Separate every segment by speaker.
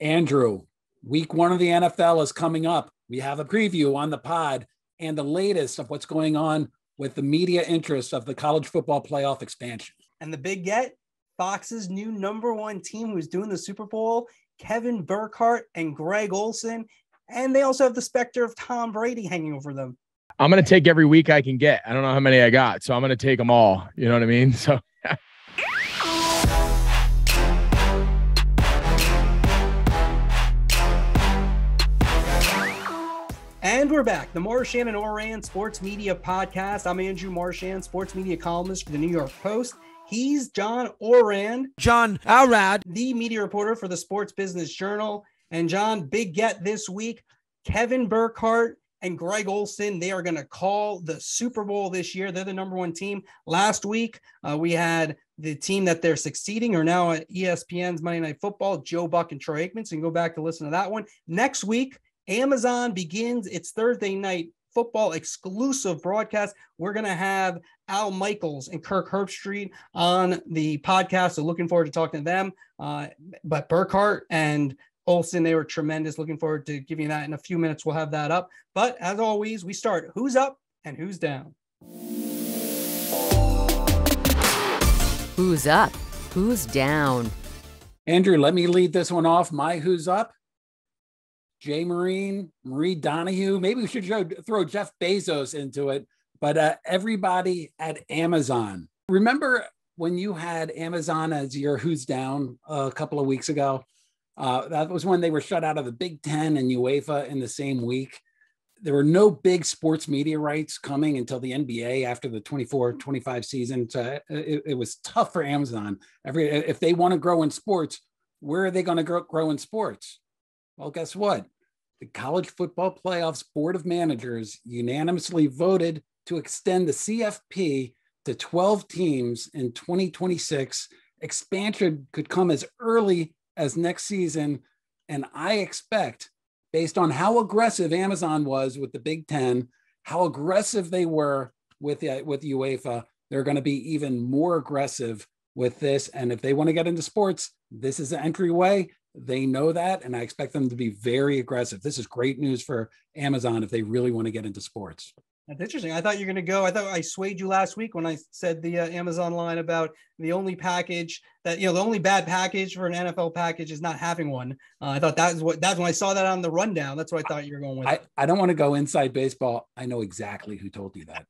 Speaker 1: Andrew, week one of the NFL is coming up. We have a preview on the pod and the latest of what's going on with the media interest of the college football playoff expansion.
Speaker 2: And the big get Fox's new number one team who's doing the Super Bowl, Kevin Burkhardt and Greg Olsen. And they also have the specter of Tom Brady hanging over them.
Speaker 3: I'm going to take every week I can get. I don't know how many I got, so I'm going to take them all. You know what I mean? So
Speaker 2: And we're back. The Marchand and Ourand Sports Media Podcast. I'm Andrew Marchand, sports media columnist for the New York Post. He's John Ourand.
Speaker 4: John Ourand.
Speaker 2: The media reporter for the Sports Business Journal. And John, big get this week. Kevin Burkhardt and Greg Olsen. they are going to call the Super Bowl this year. They're the number one team. Last week, uh, we had the team that they're succeeding are now at ESPN's Monday Night Football, Joe Buck and Troy Aikman. So you can go back to listen to that one. Next week, Amazon begins its Thursday night football exclusive broadcast. We're going to have Al Michaels and Kirk Herbstreit on the podcast. So looking forward to talking to them. Uh, but Burkhardt and Olsen, they were tremendous. Looking forward to giving that in a few minutes. We'll have that up. But as always, we start who's up and who's down.
Speaker 5: Who's up? Who's down?
Speaker 1: Andrew, let me lead this one off. My who's up Jay Marine, Marie Donahue. Maybe we should throw Jeff Bezos into it, but uh, everybody at Amazon. Remember when you had Amazon as your who's down a couple of weeks ago? Uh, that was when they were shut out of the Big Ten and UEFA in the same week. There were no big sports media rights coming until the NBA after the 24 25 season. So uh, it, it was tough for Amazon. Every If they want to grow in sports, where are they going to grow, grow in sports? Well, guess what? The College Football Playoffs Board of Managers unanimously voted to extend the CFP to 12 teams in 2026. Expansion could come as early as next season. And I expect, based on how aggressive Amazon was with the Big Ten, how aggressive they were with, the, with UEFA, they're going to be even more aggressive with this. And if they want to get into sports, this is the entryway. They know that, and I expect them to be very aggressive. This is great news for Amazon if they really want to get into sports.
Speaker 2: That's interesting. I thought you were going to go. I thought I swayed you last week when I said the uh, Amazon line about the only package that you know the only bad package for an NFL package is not having one. Uh, I thought that was what that's when I saw that on the rundown. That's what I thought you were going with.
Speaker 1: I, I don't want to go inside baseball. I know exactly who told you that.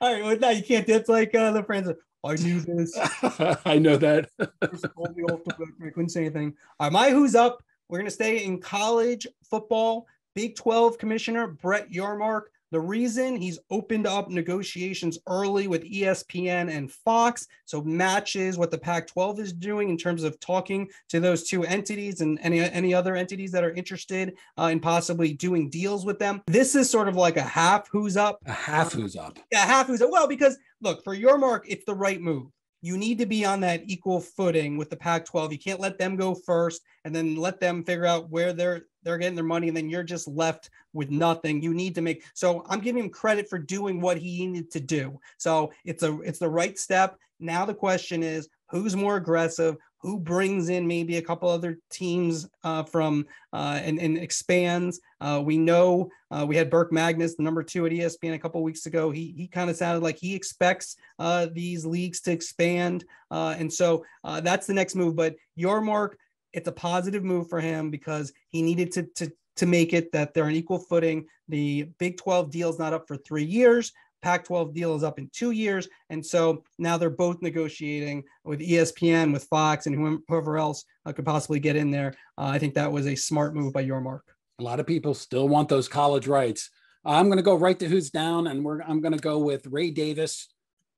Speaker 2: All right, well, now you can't. That's like uh, the friends. I knew this.
Speaker 1: I know that.
Speaker 2: I couldn't say anything. All right, my who's up. We're going to stay in college football. Big 12 commissioner Brett Yormark the reason he's opened up negotiations early with ESPN and Fox, so matches what the Pac 12 is doing in terms of talking to those two entities and any, any other entities that are interested uh, in possibly doing deals with them. This is sort of like a half who's up.
Speaker 1: A half who's up.
Speaker 2: Yeah, half who's up. Well, because look, for Yormark, it's the right move you need to be on that equal footing with the Pac 12. You can't let them go first and then let them figure out where they're they're getting their money and then you're just left with nothing. You need to make so I'm giving him credit for doing what he needed to do. So it's a it's the right step. Now the question is who's more aggressive, who brings in maybe a couple other teams uh, from uh, and, and expands. Uh, we know uh, we had Burke Magnus, the number two at ESPN, a couple weeks ago. He he kind of sounded like he expects uh, these leagues to expand, uh, and so that's the next move. But Yormark, it's a positive move for him because he needed to to to make it that they're on equal footing. The Big 12 deal is not up for three years. Pac 12 deal is up in two years. And so now they're both negotiating with ESPN, with Fox, and whoever else uh, could possibly get in there. Uh, I think that was a smart move by Yormark.
Speaker 1: A lot of people still want those college rights. I'm going to go right to who's down, and we're, I'm going to go with Ray Davis,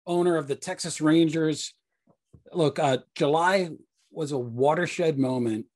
Speaker 1: owner of the Texas Rangers. Look, uh, July was a watershed moment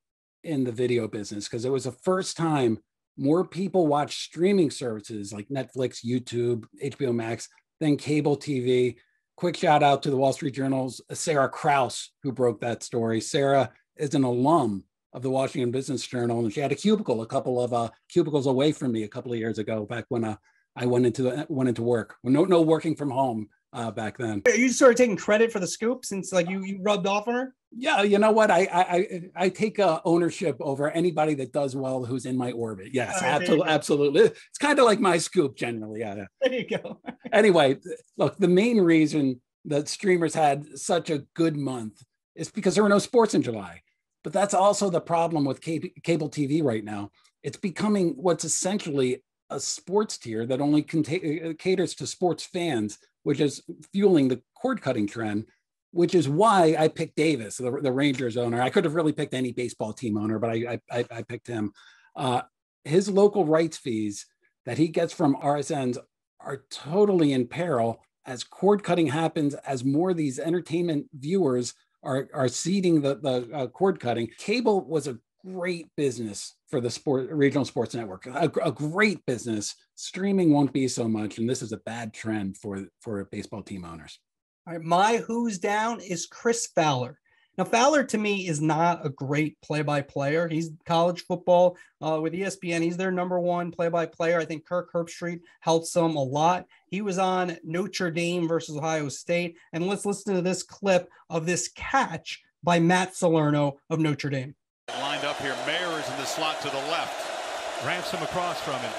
Speaker 1: in the video business because it was the first time more people watch streaming services like Netflix, YouTube, HBO Max than cable TV. Quick shout out to the Wall Street Journal's Sarah Krouse, who broke that story. Sarah is an alum of the Washington Business Journal, and she had a cubicle, a couple of uh, cubicles away from me a couple of years ago, back when uh, I went into the, went into work. No, no working from home uh, back then.
Speaker 2: Are you sort of taking credit for the scoop since like you, you rubbed off on her?
Speaker 1: Yeah, you know what? I I I take uh, ownership over anybody that does well who's in my orbit. Yes,
Speaker 2: All right, there you
Speaker 1: absolutely, absolutely. It's kind of like my scoop generally. Yeah.
Speaker 2: There you go.
Speaker 1: Anyway, look, the main reason that streamers had such a good month is because there were no sports in July. But that's also the problem with cable, cable TV right now. It's becoming what's essentially a sports tier that only conta- caters to sports fans, which is fueling the cord cutting trend which is why I picked Davis, the, the Rangers owner. I could have really picked any baseball team owner, but I I, I picked him. Uh, his local rights fees that he gets from RSNs are totally in peril as cord cutting happens, as more of these entertainment viewers are are seeding the the uh, cord cutting. Cable was a great business for the sport regional sports network, a, a great business. Streaming won't be so much, and this is a bad trend for for baseball team owners.
Speaker 2: All right, my who's down is Chris Fowler. Now, Fowler to me is not a great play-by-player. He's college football uh, with ESPN. He's their number one play-by-player. I think Kirk Herbstreit helps them a lot. He was on Notre Dame versus Ohio State, and let's listen to this clip of this catch by Matt Salerno of Notre Dame.
Speaker 4: Lined up here, Mayer is in the slot to the left. Ransom across from him.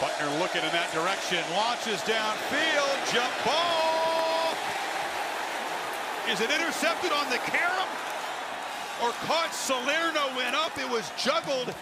Speaker 4: Buchner looking in that direction, launches downfield, jump ball. Is it intercepted on the carom? Or caught Salerno went up, it was juggled.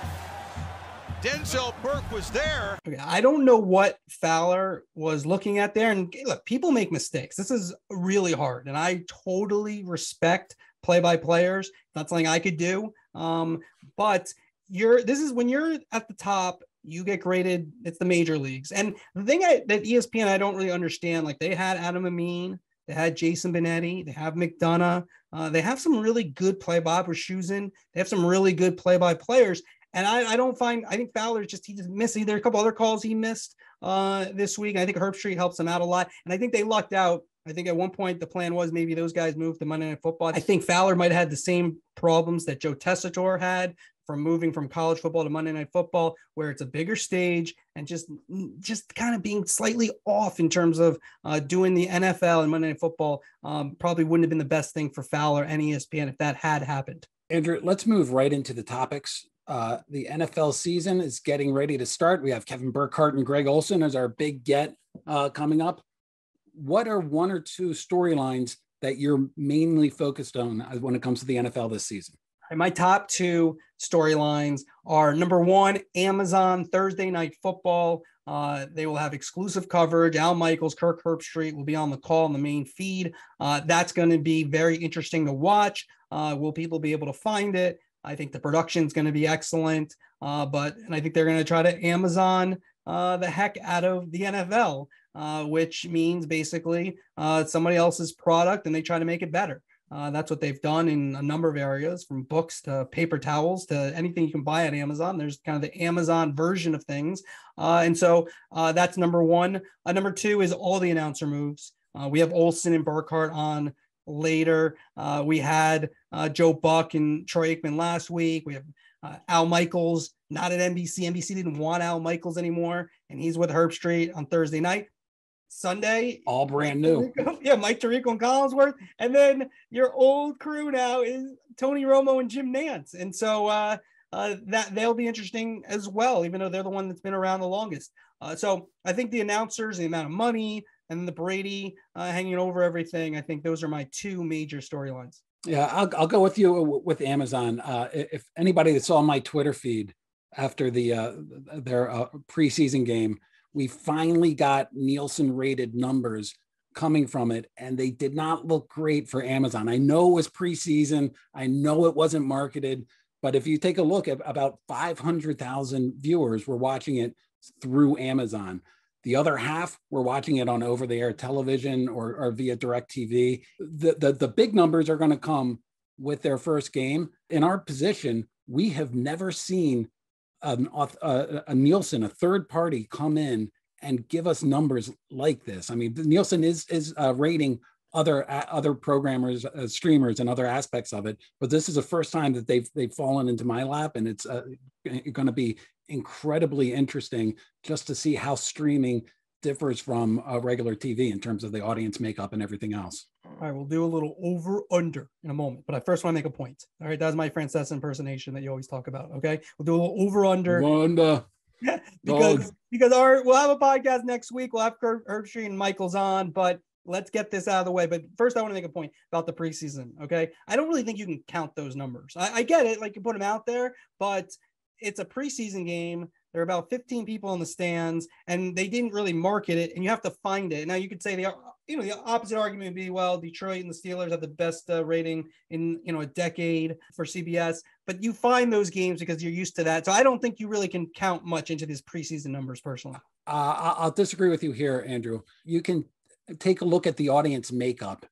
Speaker 4: Denzel Burke was there.
Speaker 2: I don't know what Fowler was looking at there. And look, people make mistakes. This is really hard. And I totally respect play by players. Not something I could do. Um, but you're this is when you're at the top, you get graded. It's the major leagues. And the thing I, that ESPN I don't really understand, like they had Adam Amin, they had Jason Benetti, they have McDonough, uh, they have some really good play by Schusen. They have some really good play by players. And I, I don't find I think Fowler just he just missed are a couple other calls he missed uh, this week. I think Herbstreit helps him out a lot, and I think they lucked out. I think at one point the plan was maybe those guys moved to Monday Night Football. I think Fowler might have had the same problems that Joe Tessitore had from moving from college football to Monday Night Football, where it's a bigger stage and just just kind of being slightly off in terms of uh, doing the NFL and Monday Night Football. Um, probably wouldn't have been the best thing for Fowler and ESPN if that had happened.
Speaker 1: Andrew, let's move right into the topics. Uh, the NFL season is getting ready to start. We have Kevin Burkhardt and Greg Olsen as our big get uh, coming up. What are one or two storylines that you're mainly focused on uh, when it comes to the NFL this season?
Speaker 2: My top two storylines are number one, Amazon Thursday Night Football. Uh, they will have exclusive coverage. Al Michaels, Kirk Herbstreit will be on the call in the main feed. Uh, that's going to be very interesting to watch. Uh, will people be able to find it? I think the production is going to be excellent. Uh, but and I think they're going to try to Amazon uh, the heck out of the NFL, uh, which means basically somebody else's product and they try to make it better. Uh, that's what they've done in a number of areas, from books to paper towels to anything you can buy at Amazon. There's kind of the Amazon version of things, uh, and so uh, that's number one. Uh, number two is all the announcer moves. Uh, we have Olsen and Burkhardt on later. We had Joe Buck and Troy Aikman last week. We have Al Michaels, not at NBC. NBC didn't want Al Michaels anymore, and he's with Herbstreit on Thursday night. Sunday,
Speaker 1: all brand new.
Speaker 2: Yeah, Mike Tirico and Collinsworth, and then your old crew now is Tony Romo and Jim Nantz, and so uh, uh, that they'll be interesting as well, even though they're the one that's been around the longest. Uh, so I think the announcers, the amount of money, and the Brady uh, hanging over everything. I think those are my two major storylines.
Speaker 1: Yeah, I'll, I'll go with you with Amazon. Uh, if anybody that saw my Twitter feed after the uh, their uh, preseason game, we finally got Nielsen rated numbers coming from it, and they did not look great for Amazon. I know it was preseason, I know it wasn't marketed, but if you take a look at about 500,000 viewers were watching it through Amazon. The other half were watching it on over the air television or, or via DirecTV. The, the, the big numbers are going to come with their first game. In our position, we have never seen an, a, a Nielsen, a third party, come in and give us numbers like this. I mean, Nielsen is is uh, rating other uh, other programmers, uh, streamers, and other aspects of it, but this is the first time that they've they've fallen into my lap, and it's uh, going to be incredibly interesting just to see how streaming differs from uh, regular TV in terms of the audience makeup and everything else.
Speaker 2: All right, we'll do a little over under in a moment, but I first want to make a point. All right, that's my Francesa impersonation that you always talk about. Okay, we'll do a little over under
Speaker 1: Wanda.
Speaker 2: because
Speaker 1: Dog.
Speaker 2: because our we'll have a podcast next week. We'll have Herb, Herbstreit and Michaels on, but let's get this out of the way. But first, I want to make a point about the preseason. Okay, I don't really think you can count those numbers. I, I get it, like you put them out there, but it's a preseason game. There are about 15 people in the stands, and they didn't really market it, and you have to find it. Now you could say the you know the opposite argument would be well, Detroit and the Steelers have the best uh, rating in you know a decade for CBS, but you find those games because you're used to that. So I don't think you really can count much into these preseason numbers personally.
Speaker 1: Uh, I'll disagree with you here, Andrew. You can take a look at the audience makeup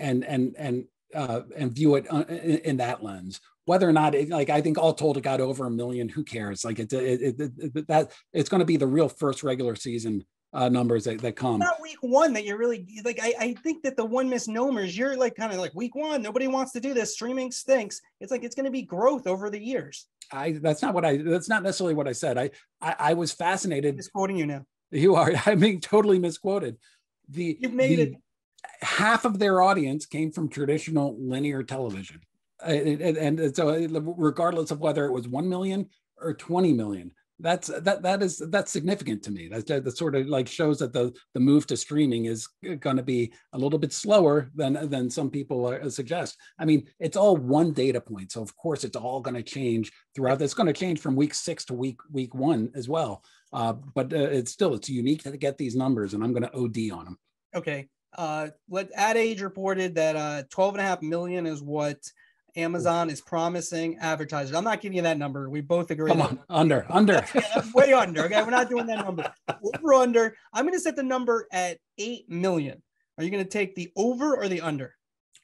Speaker 1: and and and uh, and view it uh, in, in that lens. Whether or not, it, like I think all told, it got over a million. Who cares? Like it, it, it, that it's going to be the real first regular season uh, numbers that, that come.
Speaker 2: not week one that you're really like I, I think that the one misnomers you're like kind of like week one nobody wants to do this streaming stinks it's like it's going to be growth over the years
Speaker 1: I that's not what I that's not necessarily what I said. I I, I was fascinated.
Speaker 2: just quoting you now
Speaker 1: You are I'm being totally misquoted. The
Speaker 2: You've made
Speaker 1: the-
Speaker 2: it.
Speaker 1: half of their audience came from traditional linear television. And, and, so regardless of whether it was 1 million or 20 million, that's that that is that's significant to me. That that sort of like shows that the the move to streaming is going to be a little bit slower than than some people uh, suggest. I mean, it's all one data point, so of course it's all going to change throughout. It's going to change from week six to week week one as well. Uh, but uh, it's still it's unique to get these numbers, and I'm going to OD on them.
Speaker 2: okay uh let ad age reported that uh 12 and a half million is what amazon is promising advertisers i'm not giving you that number we both agree
Speaker 1: Come on, under under.
Speaker 2: Yeah, way under okay we're not doing that number over under i'm going to set the number at 8 million are you going to take the over or the under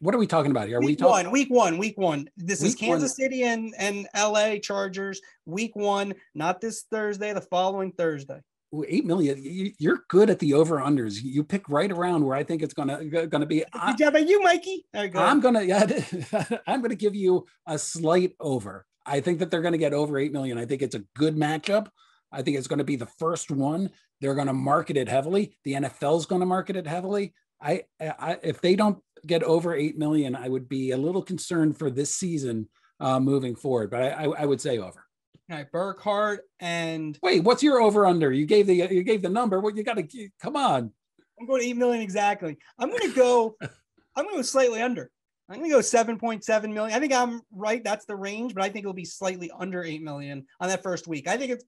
Speaker 1: What are we talking about here? Are we
Speaker 2: week
Speaker 1: talking?
Speaker 2: one, week one, week one. This is
Speaker 1: Week one.
Speaker 2: Kansas City and and LA Chargers. Week one, not this Thursday, the following Thursday.
Speaker 1: Eight million. You- You're good at the over unders. You pick right around where I think it's gonna gonna be.
Speaker 2: Good job by you, Mikey. Go.
Speaker 1: I'm gonna yeah, I'm gonna give you a slight over. I think that they're gonna get over eight million. I think it's a good matchup. I think it's going to be the first one. They're going to market it heavily. The NFL's going to market it heavily. I, I if they don't get over eight million, I would be a little concerned for this season uh, moving forward. But I, I, I would say over.
Speaker 2: All right, Burkhardt and
Speaker 1: Wait, what's your over under? You gave the you gave the number. What you got to come on?
Speaker 2: I'm going eight million exactly. I'm going to go. I'm going to go slightly under. I'm going to go 7.7 million. I think I'm right. That's the range, but I think it'll be slightly under 8 million on that first week. I think it's,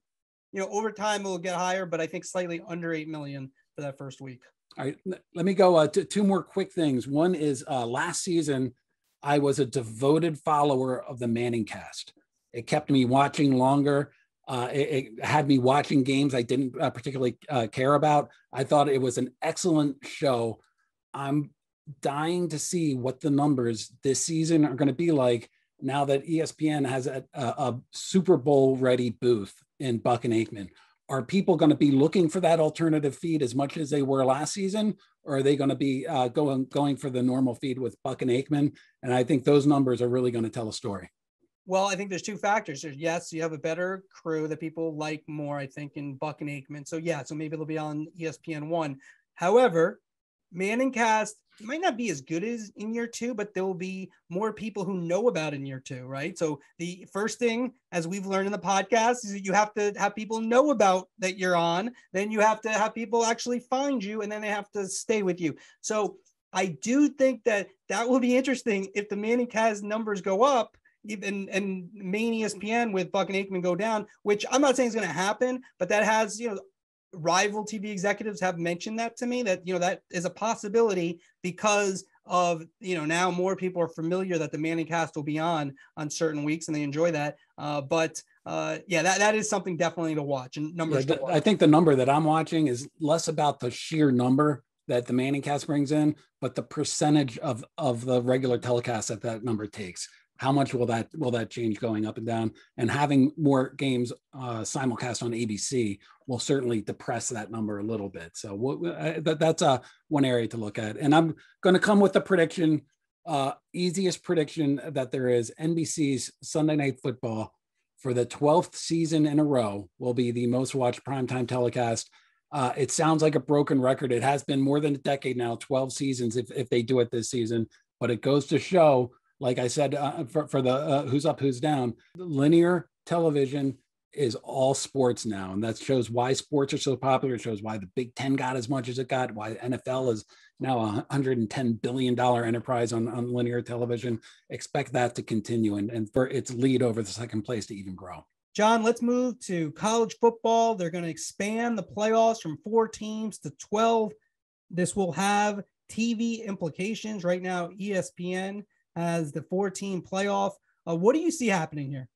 Speaker 2: you know, over time it'll get higher, but I think slightly under 8 million for that first week.
Speaker 1: All right, let me go uh, to two more quick things. One is uh, last season, I was a devoted follower of the ManningCast. It kept me watching longer. Uh, it, it had me watching games I didn't uh, particularly uh, care about. I thought it was an excellent show. I'm dying to see what the numbers this season are going to be like now that ESPN has a, a, a Super Bowl ready booth in Buck and Aikman are people going to be looking for that alternative feed as much as they were last season or are they going to be uh, going going for the normal feed with buck and aikman and i think those numbers are really going to tell a story
Speaker 2: Well, I think there's two factors. There's yes, you have a better crew that people like more, I think, in Buck and Aikman. So yeah, so maybe it'll be on ESPN one. However, ManningCast might not be as good as in year two, but there will be more people who know about in year two, right? So the first thing, as we've learned in the podcast, is that you have to have people know about that you're on. Then you have to have people actually find you, and then they have to stay with you. So I do think that that will be interesting if the ManningCast numbers go up even and main ESPN with Buck and Aikman go down, which I'm not saying is going to happen, but that has you know rival TV executives have mentioned that to me that you know that is a possibility because of you know now more people are familiar that the ManningCast will be on on certain weeks and they enjoy that. Uh, but uh, yeah, that, that is something definitely to watch and numbers.
Speaker 1: the-
Speaker 2: watch.
Speaker 1: i think the number that i'm watching is less about the sheer number that the ManningCast brings in but the percentage of of the regular telecast that that number takes how much will that will that change going up and down and having more games uh, simulcast on abc will certainly depress that number a little bit so what, uh, that, that's uh, one area to look at and i'm going to come with the prediction uh, easiest prediction that there is nbc's sunday night football for the 12th season in a row will be the most watched primetime telecast Uh, it sounds like a broken record. It has been more than a decade now, 12 seasons if, if they do it this season. But it goes to show, like I said, uh, for, for, the uh, who's up, who's down, linear television is all sports now. And that shows why sports are so popular. It shows why the Big Ten got as much as it got, why NFL is now a $110 billion enterprise on, on linear television. Expect that to continue and, and for its lead over the second place to even grow.
Speaker 2: John, let's move to college football. They're going to expand the playoffs from four teams to 12. This will have TV implications. Right now, ESPN has the four team playoff. Uh, what do you see happening here?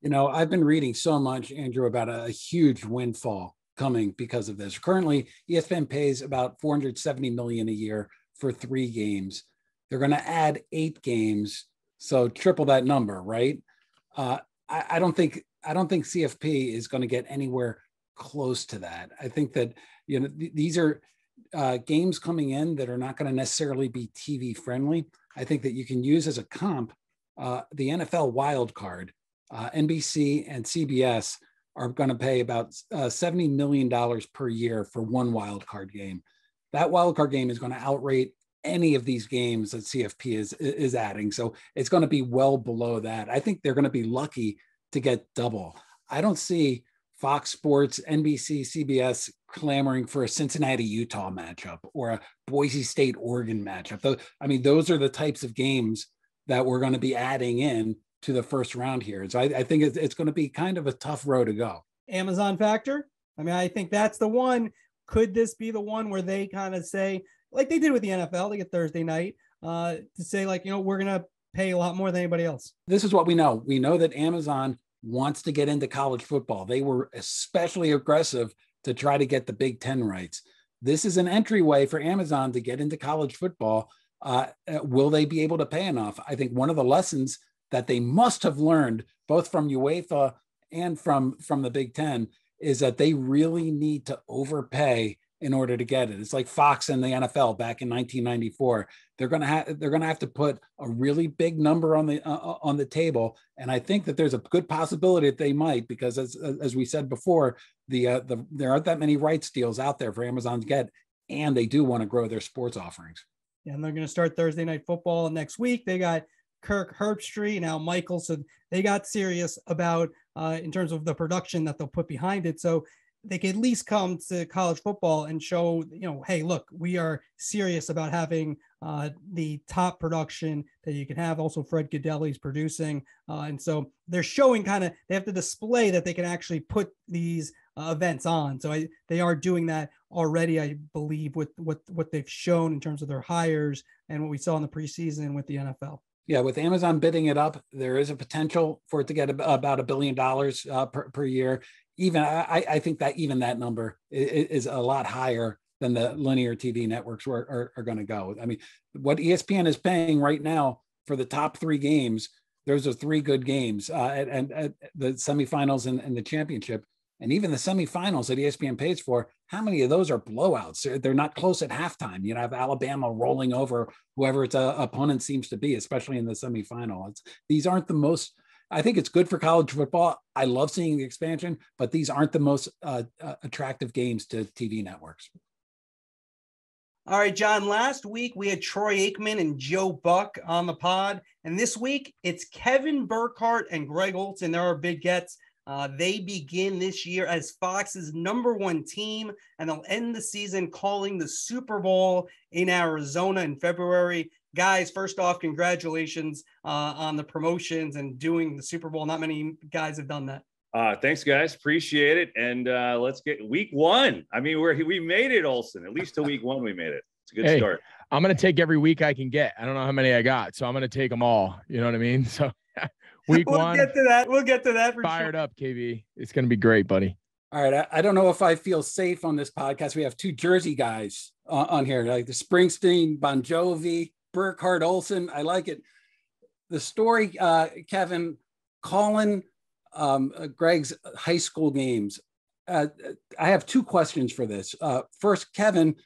Speaker 1: You know, I've been reading so much, Andrew, about a, a huge windfall coming because of this. Currently, ESPN pays about 470 million a year for three games. They're going to add eight games, so triple that number, right? Uh, I, I don't think I don't think CFP is going to get anywhere close to that. I think that you know th- these are uh, games coming in that are not going to necessarily be TV friendly. I think that you can use as a comp uh, the NFL wild card. Uh, NBC and CBS are going to pay about uh, $70 million per year for one wild card game. That wild card game is going to outrate any of these games that CFP is is adding. So it's going to be well below that. I think they're going to be lucky to get double. I don't see Fox Sports, NBC, CBS clamoring for a Cincinnati Utah matchup or a Boise State Oregon matchup. I mean, those are the types of games that we're going to be adding in to the first round here. So I, I think it's, it's going to be kind of a tough road to go.
Speaker 2: Amazon factor. I mean, I think that's the one. Could this be the one where they kind of say, like they did with the NFL, they get Thursday night, uh, to say like, you know, we're going to pay a lot more than anybody else.
Speaker 1: This is what we know. We know that Amazon wants to get into college football. They were especially aggressive to try to get the Big Ten rights. This is an entryway for Amazon to get into college football. Uh, uh, will they be able to pay enough? I think one of the lessons that they must have learned, both from UEFA and from from the Big Ten, is that they really need to overpay in order to get it. It's like Fox and the NFL back in 1994. They're going to have they're going to have to put a really big number on the uh, uh, on the table, and I think that there's a good possibility that they might because as as we said before, the uh, the there aren't that many rights deals out there for Amazon to get, and they do want to grow their sports offerings.
Speaker 2: And they're going to start Thursday night football next week. They got Kirk Herbstreit and Al Michaels, so they got serious about uh, in terms of the production that they'll put behind it. So they could at least come to college football and show, you know, hey, look, we are serious about having uh, the top production that you can have. Also, Fred Gaudelli's producing, uh, and so they're showing kind of they have to display that they can actually put these uh, events on. So I, they are doing that already, I believe, with what what they've shown in terms of their hires and what we saw in the preseason with the NFL.
Speaker 1: Yeah, with Amazon bidding it up, there is a potential for it to get about a billion dollars uh, per, per year even I, I think that even that number is, a lot higher than the linear TV networks are, are, are going to go. I mean, what ESPN is paying right now for the top three games, those are three good games, uh, and, and the semifinals and, and the championship, and even the semifinals that ESPN pays for. How many of those are blowouts? They're not close at halftime. You know, have Alabama rolling over whoever its uh, opponent seems to be, especially in the semifinal. It's, these aren't the most I think it's good for college football. I love seeing the expansion, but these aren't the most uh, uh, attractive games to TV networks.
Speaker 2: All right, John. Last week we had Troy Aikman and Joe Buck on the pod, and this week it's Kevin Burkhardt and Greg Olsen. There are big gets. Uh, they begin this year as Fox's number one team, and they'll end the season calling the Super Bowl in Arizona in February guys, first off, congratulations uh, on the promotions and doing the Super Bowl. Not many guys have done that.
Speaker 6: Uh, thanks, guys. Appreciate it. And uh, let's get week one. I mean, we're we made it, Olsen. At least to week one, we made it. It's a good hey, start.
Speaker 3: I'm gonna take every week I can get. I don't know how many I got, so I'm gonna take them all. You know what I mean? So week
Speaker 2: we'll
Speaker 3: one.
Speaker 2: We'll get to that. We'll get to that.
Speaker 3: fired
Speaker 2: sure.
Speaker 3: up, KB. It's gonna be great, buddy.
Speaker 1: All right. I, I, don't know if I feel safe on this podcast. We have two Jersey guys uh, on here, like the Springsteen, Bon Jovi, Burkhardt Olsen. I like it. The story, uh, Kevin, Colin, um, uh, Greg's high school games. Uh, I have two questions for this. Uh, first, Kevin,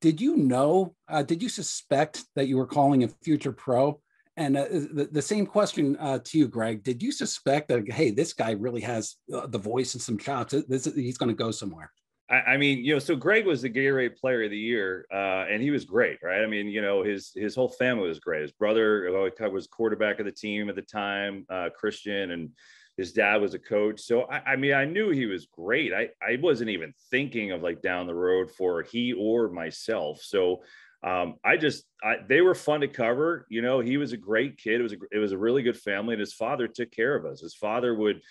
Speaker 1: did you know, uh, did you suspect that you were calling a future pro? And uh, the, the same question to you, Greg. Did you suspect that, hey, this guy really has the voice and some chops? This, he's going to go somewhere?
Speaker 6: I, mean, you know, so Greg was the Gatorade Player of the Year, uh, and he was great, right? I mean, you know, his his whole family was great. His brother was quarterback of the team at the time, uh, Christian, and his dad was a coach. So I, I, mean, I knew he was great. I I wasn't even thinking of like down the road for he or myself. So um, I just I, they were fun to cover. You know, he was a great kid. It was a it was a really good family, and his father took care of us. His father would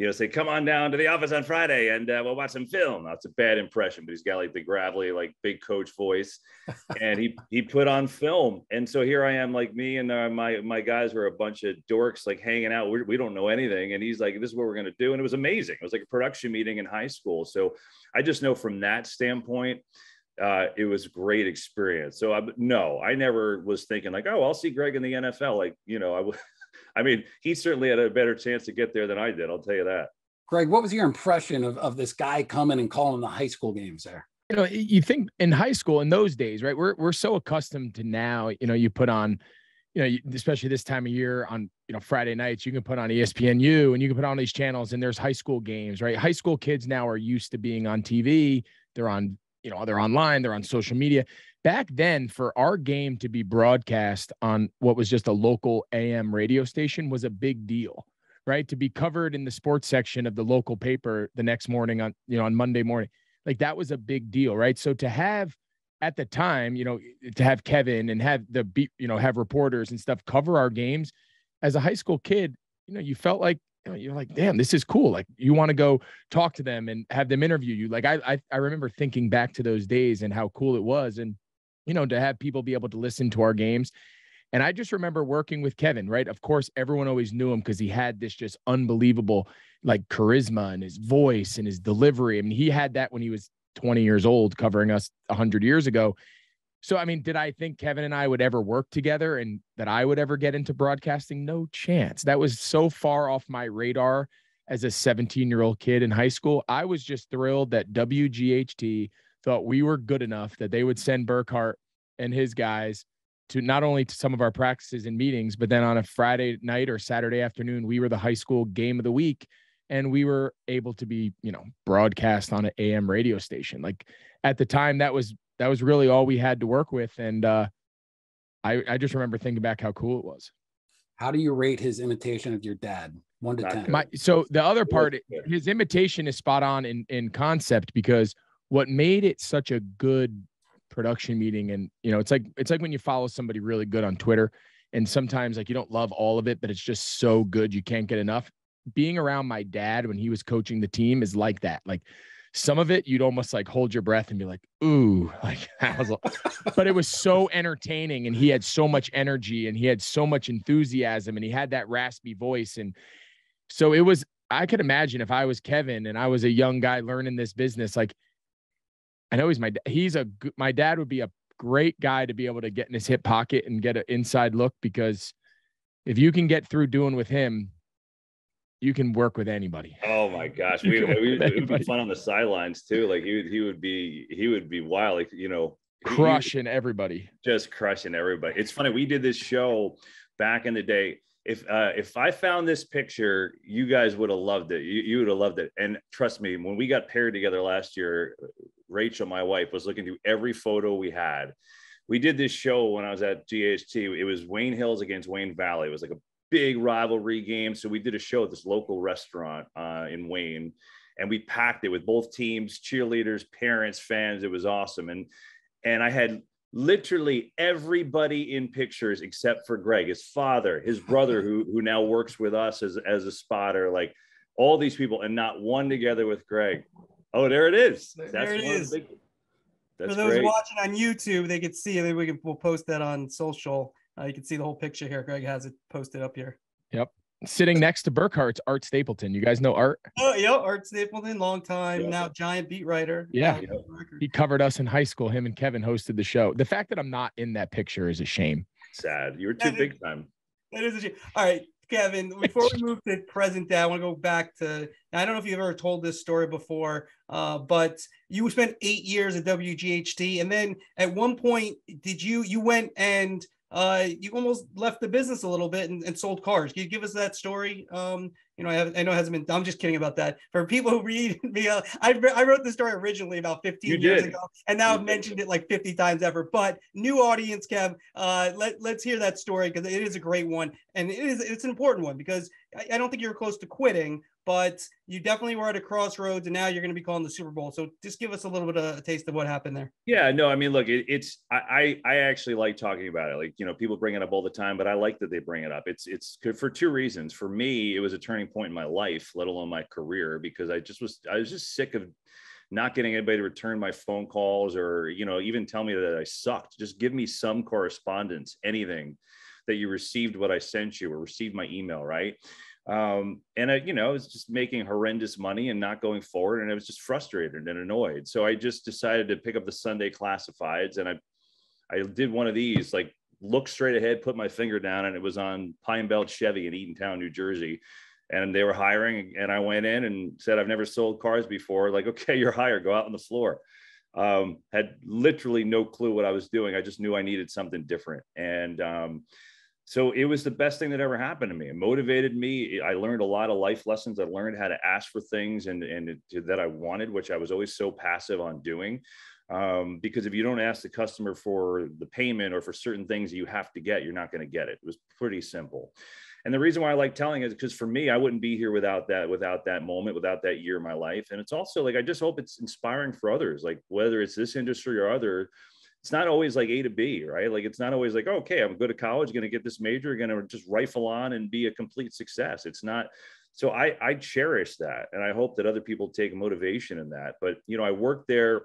Speaker 6: you know, say, come on down to the office on Friday and uh, we'll watch some film. That's a bad impression, but he's got like the gravelly, like big coach voice. and he he put on film. And so here I am, like me and uh, my my guys were a bunch of dorks, like hanging out. We're, we do not know anything. And he's like, this is what we're going to do. And it was amazing. It was like a production meeting in high school. So I just know from that standpoint, uh, it was a great experience. So I, no, I never was thinking like, oh, I'll see Greg in the NFL. Like, you know, I would. I mean, he certainly had a better chance to get there than I did. I'll tell you that.
Speaker 1: Greg, what was your impression of, of this guy coming and calling the high school games there?
Speaker 3: You know, you think in high school in those days, right? We're we're so accustomed to now. You know, you put on, you know, especially this time of year on you know Friday nights, you can put on ESPNU and you can put on these channels, and there's high school games, right? High school kids now are used to being on TV. They're on, you know, they're online. They're on social media back then for our game to be broadcast on what was just a local AM radio station was a big deal, right? To be covered in the sports section of the local paper the next morning on, you know, on Monday morning, like that was a big deal, right? So to have at the time, you know, to have Kevin and have the beat, you know, have reporters and stuff cover our games as a high school kid, you know, you felt like you know, you're like, damn, this is cool. Like you want to go talk to them and have them interview you. Like I, I, I remember thinking back to those days and how cool it was. And you know, to have people be able to listen to our games. And I just remember working with Kevin, right? Of course, everyone always knew him because he had this just unbelievable like charisma and his voice and his delivery. I mean, he had that when he was 20 years old covering us 100 years ago. So, I mean, did I think Kevin and I would ever work together and that I would ever get into broadcasting? No chance. That was so far off my radar as a 17 year old kid in high school. I was just thrilled that WGHT thought we were good enough that they would send Burkhardt and his guys to not only to some of our practices and meetings, but then on a Friday night or Saturday afternoon, we were the high school game of the week and we were able to be, you know, broadcast on an AM radio station. Like at the time that was that was really all we had to work with and uh I I just remember thinking back how cool it was.
Speaker 1: How do you rate his imitation of your dad? 1 to 10.
Speaker 3: My, so the other part his imitation is spot on in in concept because what made it such a good production meeting and you know it's like it's like when you follow somebody really good on twitter and sometimes like you don't love all of it but it's just so good you can't get enough being around my dad when he was coaching the team is like that like some of it you'd almost like hold your breath and be like ooh like was, but it was so entertaining and he had so much energy and he had so much enthusiasm and he had that raspy voice and so it was i could imagine if i was kevin and i was a young guy learning this business like I know he's my he's a my dad would be a great guy to be able to get in his hip pocket and get an inside look because if you can get through doing with him, you can work with anybody.
Speaker 6: Oh my gosh, we, would be fun on the sidelines too. Like he would, he would be he would be wild. Like you know,
Speaker 3: crushing everybody,
Speaker 6: just crushing everybody. It's funny. We did this show back in the day. If uh, if I found this picture, you guys would have loved it. You, you would have loved it. And trust me, when we got paired together last year, Rachel, my wife, was looking through every photo we had. We did this show when I was at GHT. It was Wayne Hills against Wayne Valley. It was like a big rivalry game. So we did a show at this local restaurant uh, in Wayne, and we packed it with both teams, cheerleaders, parents, fans. It was awesome. And and I had literally everybody in pictures except for Greg, his father, his brother, who who now works with us as as a spotter, like all these people, and not one together with Greg. Oh, there it is.
Speaker 2: That's there it is. Big... That's For those great. watching on YouTube, they could see. it. Maybe we can we'll post that on social. Uh, you can see the whole picture here. Greg has it posted up here.
Speaker 3: Yep. Sitting next to Burkhardt's Art Stapleton. You guys know Art?
Speaker 2: Oh, yeah, Art Stapleton, long time now giant beat writer.
Speaker 3: Yeah, he covered us in high school. Him and Kevin hosted the show. The fact that I'm not in that picture is a shame.
Speaker 6: Sad. You were too that big is, time.
Speaker 2: That is a shame. All right, Kevin, before we move to present day, I want to go back to. I don't know if you've ever told this story before, uh, but you spent eight years at WGHT, and then at one point, did you you went and uh, you almost left the business a little bit and, and sold cars. Can you give us that story? Um, you know, I, have, I know it hasn't been. I'm just kidding about that. For people who read me, uh, I, I wrote the story originally about 15
Speaker 6: You
Speaker 2: years
Speaker 6: did.
Speaker 2: ago, and now
Speaker 6: You
Speaker 2: I've
Speaker 6: did.
Speaker 2: mentioned it like 50 times ever. But new audience, Kev, uh, let let's hear that story because it is a great one, and it is it's an important one because I, I don't think you're close to quitting, but you definitely were at a crossroads, and now you're going to be calling the Super Bowl. So just give us a little bit of a taste of what happened there.
Speaker 6: Yeah, no, I mean, look, it, it's I, I I actually like talking about it. Like you know, people bring it up all the time, but I like that they bring it up. It's it's good for two reasons. For me, it was a turning point in my life, let alone my career, because I just was I was just sick of not getting anybody to return my phone calls or you know even tell me that I sucked. Just give me some correspondence, anything that you received what I sent you or received my email, right? Um, and I, you know, I was just making horrendous money and not going forward, and I was just frustrated and annoyed. So I just decided to pick up the Sunday classifieds, and I, I did one of these, like look straight ahead, put my finger down, and it was on Pine Belt Chevy in Eatontown, New Jersey, and they were hiring, and I went in and said, I've never sold cars before. Like, okay, you're hired, go out on the floor. Um, had literally no clue what I was doing. I just knew I needed something different, and um, so it was the best thing that ever happened to me. It motivated me. I learned a lot of life lessons. I learned how to ask for things and, and that I wanted, which I was always so passive on doing. Um, because if you don't ask the customer for the payment or for certain things you have to get, you're not going to get it. It was pretty simple. And the reason why I like telling is because for me, I wouldn't be here without that, without that moment, without that year in my life. And it's also like I just hope it's inspiring for others, like whether it's this industry or other it's not always like A to B, right? Like it's not always like, okay, I'm going to college, going to get this major, going to just rifle on and be a complete success. It's not. So I I cherish that, and I hope that other people take motivation in that. But you know, I worked there,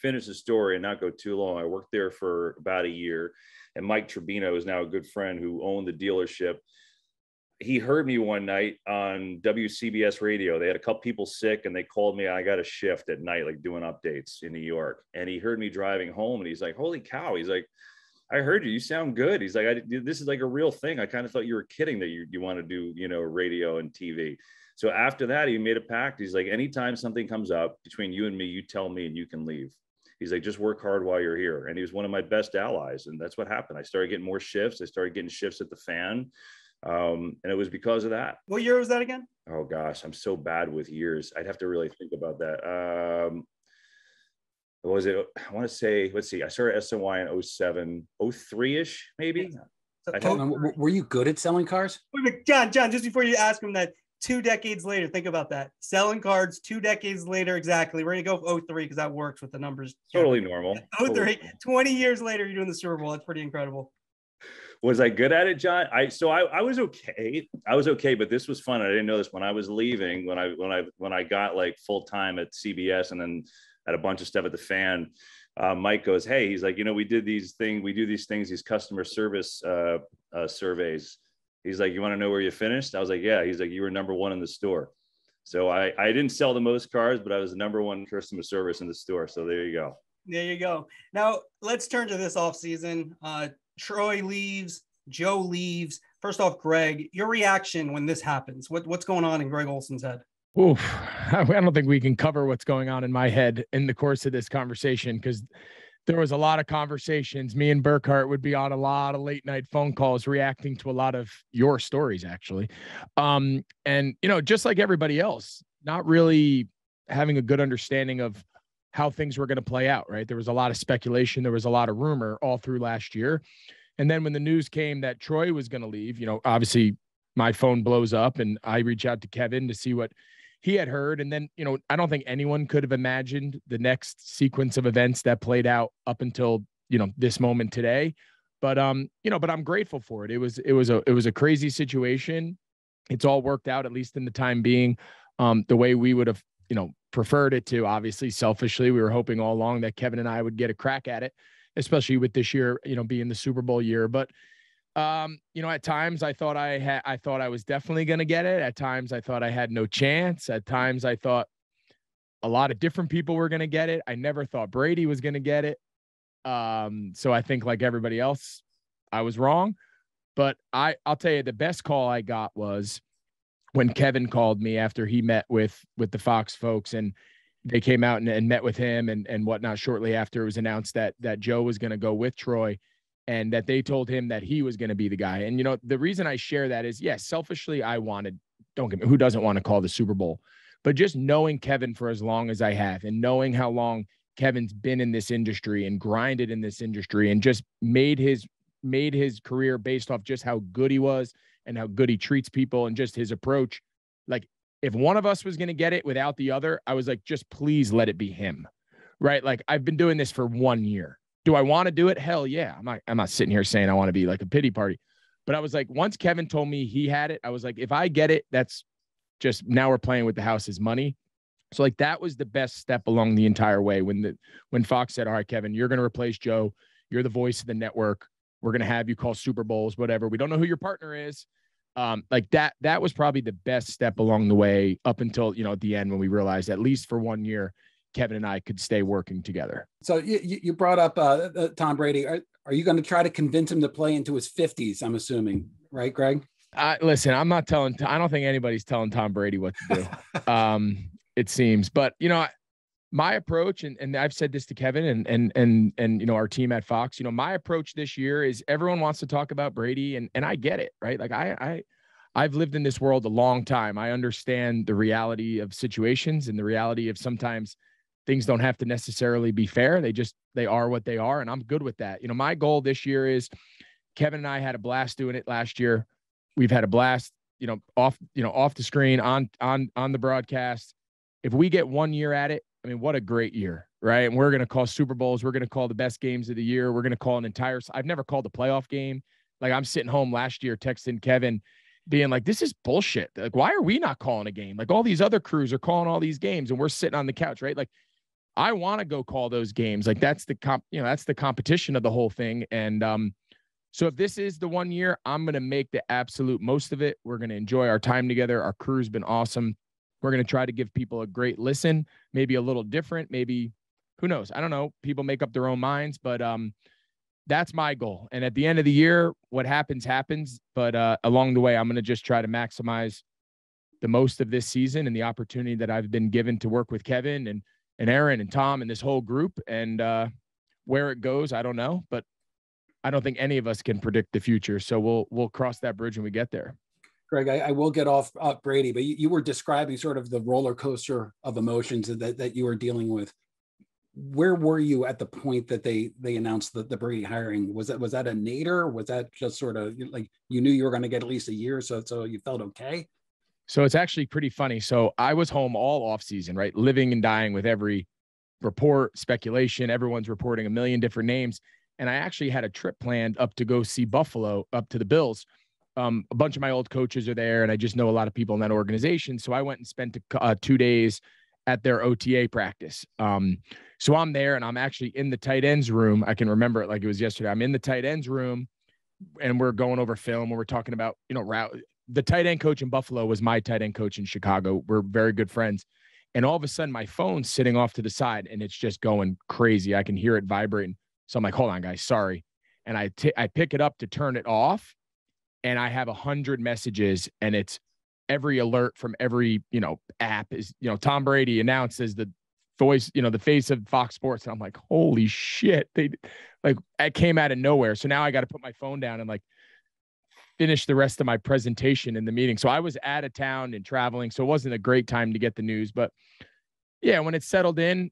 Speaker 6: finish the story, and not go too long. I worked there for about a year, and Mike Tribino is now a good friend who owned the dealership he heard me one night on WCBS radio. They had a couple people sick and they called me. I got a shift at night, like doing updates in New York. And he heard me driving home and he's like, Holy cow. He's like, I heard you. You sound good. He's like, I, this is like a real thing. I kind of thought you were kidding that you, you want to do, you know, radio and TV. So after that, he made a pact. He's like, anytime something comes up between you and me, you tell me and you can leave. He's like, just work hard while you're here. And he was one of my best allies. And that's what happened. I started getting more shifts. I started getting shifts at the fan. Um, and it was because of that.
Speaker 2: What year was that again?
Speaker 6: Oh gosh, I'm so bad with years. I'd have to really think about that. Um, what was it? I want to say, let's see, I started SNY in 07, 03 ish, maybe. I
Speaker 2: Oh,
Speaker 6: don't
Speaker 1: W- Were you good at selling cars?
Speaker 2: wait a minute, John, John, just before you ask him that, two decades later, think about that. Selling cards two decades later, exactly. We're going to go 03 because that works with the numbers.
Speaker 6: Totally normal.
Speaker 2: 03,
Speaker 6: Totally.
Speaker 2: 20 years later, you're doing the Super Bowl. That's pretty incredible.
Speaker 6: Was I good at it, John? I so I, I was okay. I was okay, but this was fun. I didn't know this when I was leaving, when I when I when I got like full time at CBS and then at a bunch of stuff at the fan. Uh, Mike goes, Hey, he's like, you know, we did these things, we do these things, these customer service uh, uh, surveys. He's like, You want to know where you finished? I was like, Yeah. He's like, You were number one in the store. So I, I didn't sell the most cars, but I was the number one customer service in the store. So there you go.
Speaker 2: There you go. Now let's turn to this offseason. Uh, Troy leaves, Joe leaves. First off, Greg, your reaction when this happens. What, what's going on in Greg Olsen's head?
Speaker 3: Oof. I don't think we can cover what's going on in my head in the course of this conversation because there was a lot of conversations. Me and Burkhardt would be on a lot of late night phone calls reacting to a lot of your stories, actually. Um, and, you know, just like everybody else, not really having a good understanding of how things were going to play out, right? There was a lot of speculation, there was a lot of rumor all through last year. And then when the news came that Troy was going to leave, you know, obviously my phone blows up and I reach out to Kevin to see what he had heard. And then, you know, I don't think anyone could have imagined the next sequence of events that played out up until, you know, this moment today. But um, you know, but I'm grateful for it. It was it was a it was a crazy situation. It's all worked out, at least in the time being, um, the way we would have, you know, preferred it to. Obviously, selfishly, we were hoping all along that Kevin and I would get a crack at it, especially with this year, you know, being the Super Bowl year. But um, you know, at times I thought I had, I thought I was definitely going to get it. At times I thought I had no chance. At times I thought a lot of different people were going to get it. I never thought Brady was going to get it. Um, so I think like everybody else, I was wrong. But I, I'll tell you, the best call I got was when Kevin called me after he met with with the Fox folks and they came out and, and met with him and and whatnot shortly after it was announced that that Joe was going to go with Troy and that they told him that he was going to be the guy. And you know, the reason I share that is yes, selfishly I wanted don't get me who doesn't want to call the Super Bowl. But just knowing Kevin for as long as I have and knowing how long Kevin's been in this industry and grinded in this industry and just made his made his career based off just how good he was and how good he treats people and just his approach. Like if one of us was going to get it without the other, I was like, just please let it be him. Right. Like I've been doing this for one year. Do I want to do it? Hell yeah. I'm not, I'm not sitting here saying I want to be like a pity party. But I was like, once Kevin told me he had it, I was like, if I get it, that's just now we're playing with the house's money. So like that was the best step along the entire way when the when Fox said, All right, Kevin, you're gonna replace Joe. You're the voice of the network. We're gonna have you call Super Bowls, whatever. We don't know who your partner is. Um, like that, that was probably the best step along the way up until you know at the end when we realized at least for one year, Kevin and I could stay working together.
Speaker 1: So you, you brought up uh, uh, Tom Brady. Are, are you going to try to convince him to play into his 50s? I'm assuming, right, Greg?
Speaker 3: Uh, listen, I'm not telling. I don't think anybody's telling Tom Brady what to do. um, it seems, but you know, my approach, and, and I've said this to Kevin and and and and you know our team at Fox. You know, my approach this year is everyone wants to talk about Brady, and and I get it, right? Like I I. I've lived in this world a long time. I understand the reality of situations and the reality of sometimes things don't have to necessarily be fair. They just they are what they are, and I'm good with that. You know, my goal this year is Kevin and I had a blast doing it last year. We've had a blast, you know, off you know off the screen on on on the broadcast. If we get one year at it, I mean, what a great year, right? And we're going to call Super Bowls. We're going to call the best games of the year. We're going to call an entire. I've never called a playoff game. Like I'm sitting home last year texting Kevin, being like, "This is bullshit. Like, why are we not calling a game? Like all these other crews are calling all these games, and we're sitting on the couch, right? Like I want to go call those games. Like that's the comp, you know, that's the competition of the whole thing. And um, so if this is the one year, I'm gonna make the absolute most of it. We're gonna enjoy our time together. Our crew's been awesome. We're gonna try to give people a great listen, maybe a little different, maybe who knows? I don't know. People make up their own minds, but um, that's my goal. And at the end of the year, what happens happens. But uh, along the way, I'm gonna just try to maximize the most of this season and the opportunity that I've been given to work with Kevin and and Aaron and Tom and this whole group. And uh, where it goes, I don't know, but I don't think any of us can predict the future. So we'll we'll cross that bridge when we get there.
Speaker 1: Greg, I, I will get off uh, Brady, but you, you, were describing sort of the roller coaster of emotions that, that you were dealing with. Where were you at the point that they they announced the, the Brady hiring? Was that was that a nader? Was that just sort of like you knew you were going to get at least a year, so so you felt okay?
Speaker 3: So it's actually pretty funny. So I was home all off season, right? Living and dying with every report, speculation. Everyone's reporting a million different names. And I actually had a trip planned up to go see Buffalo, up to the Bills. Um, a bunch of my old coaches are there, and I just know a lot of people in that organization. So I went and spent uh, two days at their OTA practice. Um, so I'm there, and I'm actually in the tight ends room. I can remember it like it was yesterday. I'm in the tight ends room, and we're going over film, and we're talking about you know route the tight end coach in Buffalo was my tight end coach in Chicago. We're very good friends. And all of a sudden, my phone's sitting off to the side and it's just going crazy. I can hear it vibrating. So I'm like, hold on, guys, sorry. And I, t- I pick it up to turn it off. And I have a hundred messages and it's every alert from every, you know, app is, you know, Tom Brady announces the voice, you know, the face of Fox Sports. And I'm like, holy shit. They like, it came out of nowhere. So now I got to put my phone down and like, finish the rest of my presentation in the meeting. So I was out of town and traveling. So it wasn't a great time to get the news. But yeah, when it settled in,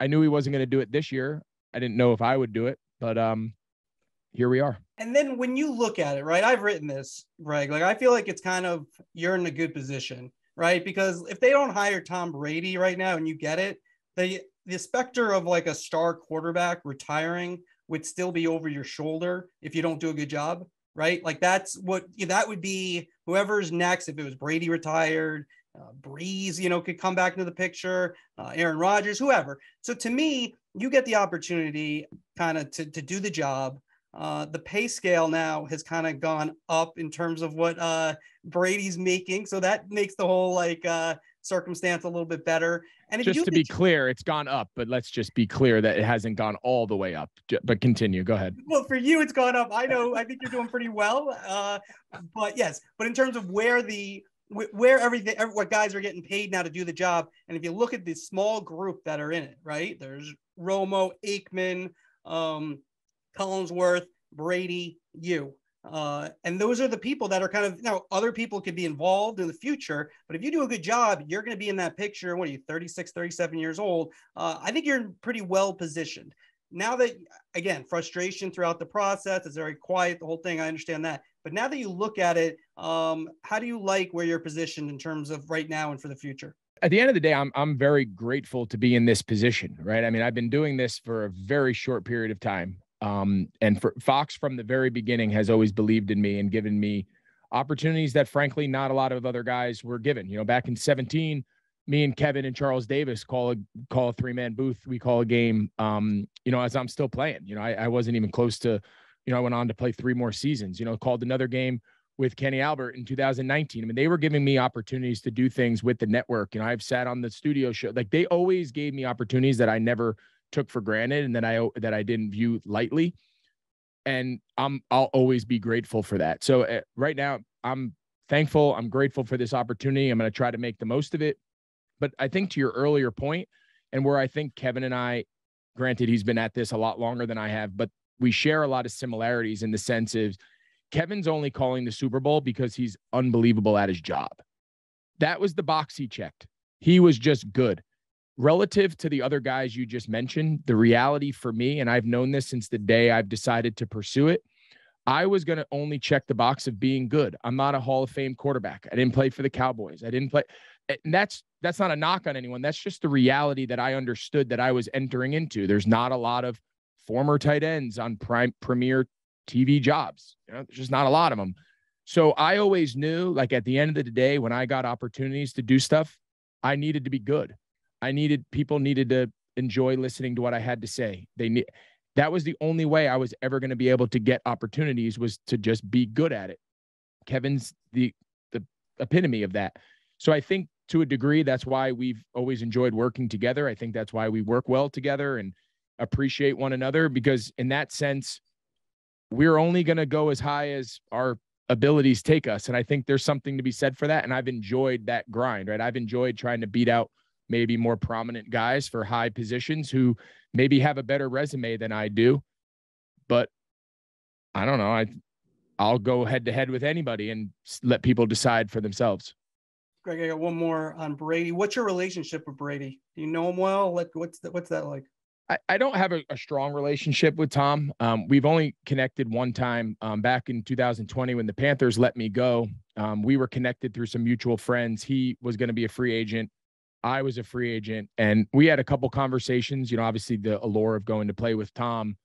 Speaker 3: I knew he wasn't going to do it this year. I didn't know if I would do it, but um, here we are.
Speaker 2: And then when you look at it, right? I've written this, Greg. Like I feel like it's kind of you're in a good position, right? Because if they don't hire Tom Brady right now and you get it, the the specter of like a star quarterback retiring would still be over your shoulder if you don't do a good job right? Like that's what that would be whoever's next. If it was Brady retired, uh, Brees, you know, could come back into the picture, uh, Aaron Rodgers, whoever. So to me, you get the opportunity kind of to, to do the job. Uh, the pay scale now has kind of gone up in terms of what uh, Brady's making. So that makes the whole like uh, circumstance a little bit better.
Speaker 3: And just to be clear, it's gone up, but let's just be clear that it hasn't gone all the way up. But continue. Go ahead.
Speaker 2: Well, for you, it's gone up. I know. I think you're doing pretty well. Uh, but yes, but in terms of where the where everything, what guys are getting paid now to do the job, and if you look at the small group that are in it, right? There's Romo, Aikman, um, Collinsworth, Brady, you. Uh, and those are the people that are kind of, you know, other people could be involved in the future, but if you do a good job, you're going to be in that picture. What are you, 36, 37 years old? Uh, I think you're pretty well positioned. Now that, again, frustration throughout the process, it's very quiet, the whole thing, I understand that. But now that you look at it, um, how do you like where you're positioned in terms of right now and for the future?
Speaker 3: At the end of the day, I'm I'm very grateful to be in this position, right? I mean, I've been doing this for a very short period of time. Um, and for Fox from the very beginning has always believed in me and given me opportunities that frankly not a lot of other guys were given. You know, back in 17, me and Kevin and Charles Davis call a call a three man booth. We call a game. Um, you know, as I'm still playing. You know, I, I wasn't even close to. You know, I went on to play three more seasons. You know, called another game with Kenny Albert in 2019. I mean, they were giving me opportunities to do things with the network. You know, I've sat on the studio show. Like they always gave me opportunities that I never took for granted and that I that I didn't view lightly. And I'm I'll always be grateful for that. So uh, right now I'm thankful, I'm grateful for this opportunity. I'm going to try to make the most of it. But I think to your earlier point and where I think Kevin and I granted he's been at this a lot longer than I have, but we share a lot of similarities in the sense of Kevin's only calling the Super Bowl because he's unbelievable at his job. That was the box he checked. He was just good relative to the other guys you just mentioned, the reality for me, and I've known this since the day I've decided to pursue it, I was going to only check the box of being good. I'm not a Hall of Fame quarterback. I didn't play for the Cowboys. I didn't play. And that's that's not a knock on anyone. That's just the reality that I understood that I was entering into. There's not a lot of former tight ends on prime premier TV jobs. You know, there's just not a lot of them. So I always knew, like at the end of the day, when I got opportunities to do stuff, I needed to be good. I needed people needed to enjoy listening to what I had to say. They need that was the only way I was ever going to be able to get opportunities was to just be good at it. Kevin's the the epitome of that. So I think to a degree that's why we've always enjoyed working together. I think that's why we work well together and appreciate one another because in that sense we're only going to go as high as our abilities take us and I think there's something to be said for that and I've enjoyed that grind, right? I've enjoyed trying to beat out maybe more prominent guys for high positions who maybe have a better resume than I do. But I don't know. I I'll go head to head with anybody and let people decide for themselves.
Speaker 2: Greg, I got one more on Brady. What's your relationship with Brady? Do you know him well? Like, what's that, what's that like?
Speaker 3: I, I don't have a, a, strong relationship with Tom. Um, we've only connected one time um, back in 2020 when the Panthers let me go. Um, we were connected through some mutual friends. He was going to be a free agent. I was a free agent and we had a couple conversations, you know, obviously the allure of going to play with Tom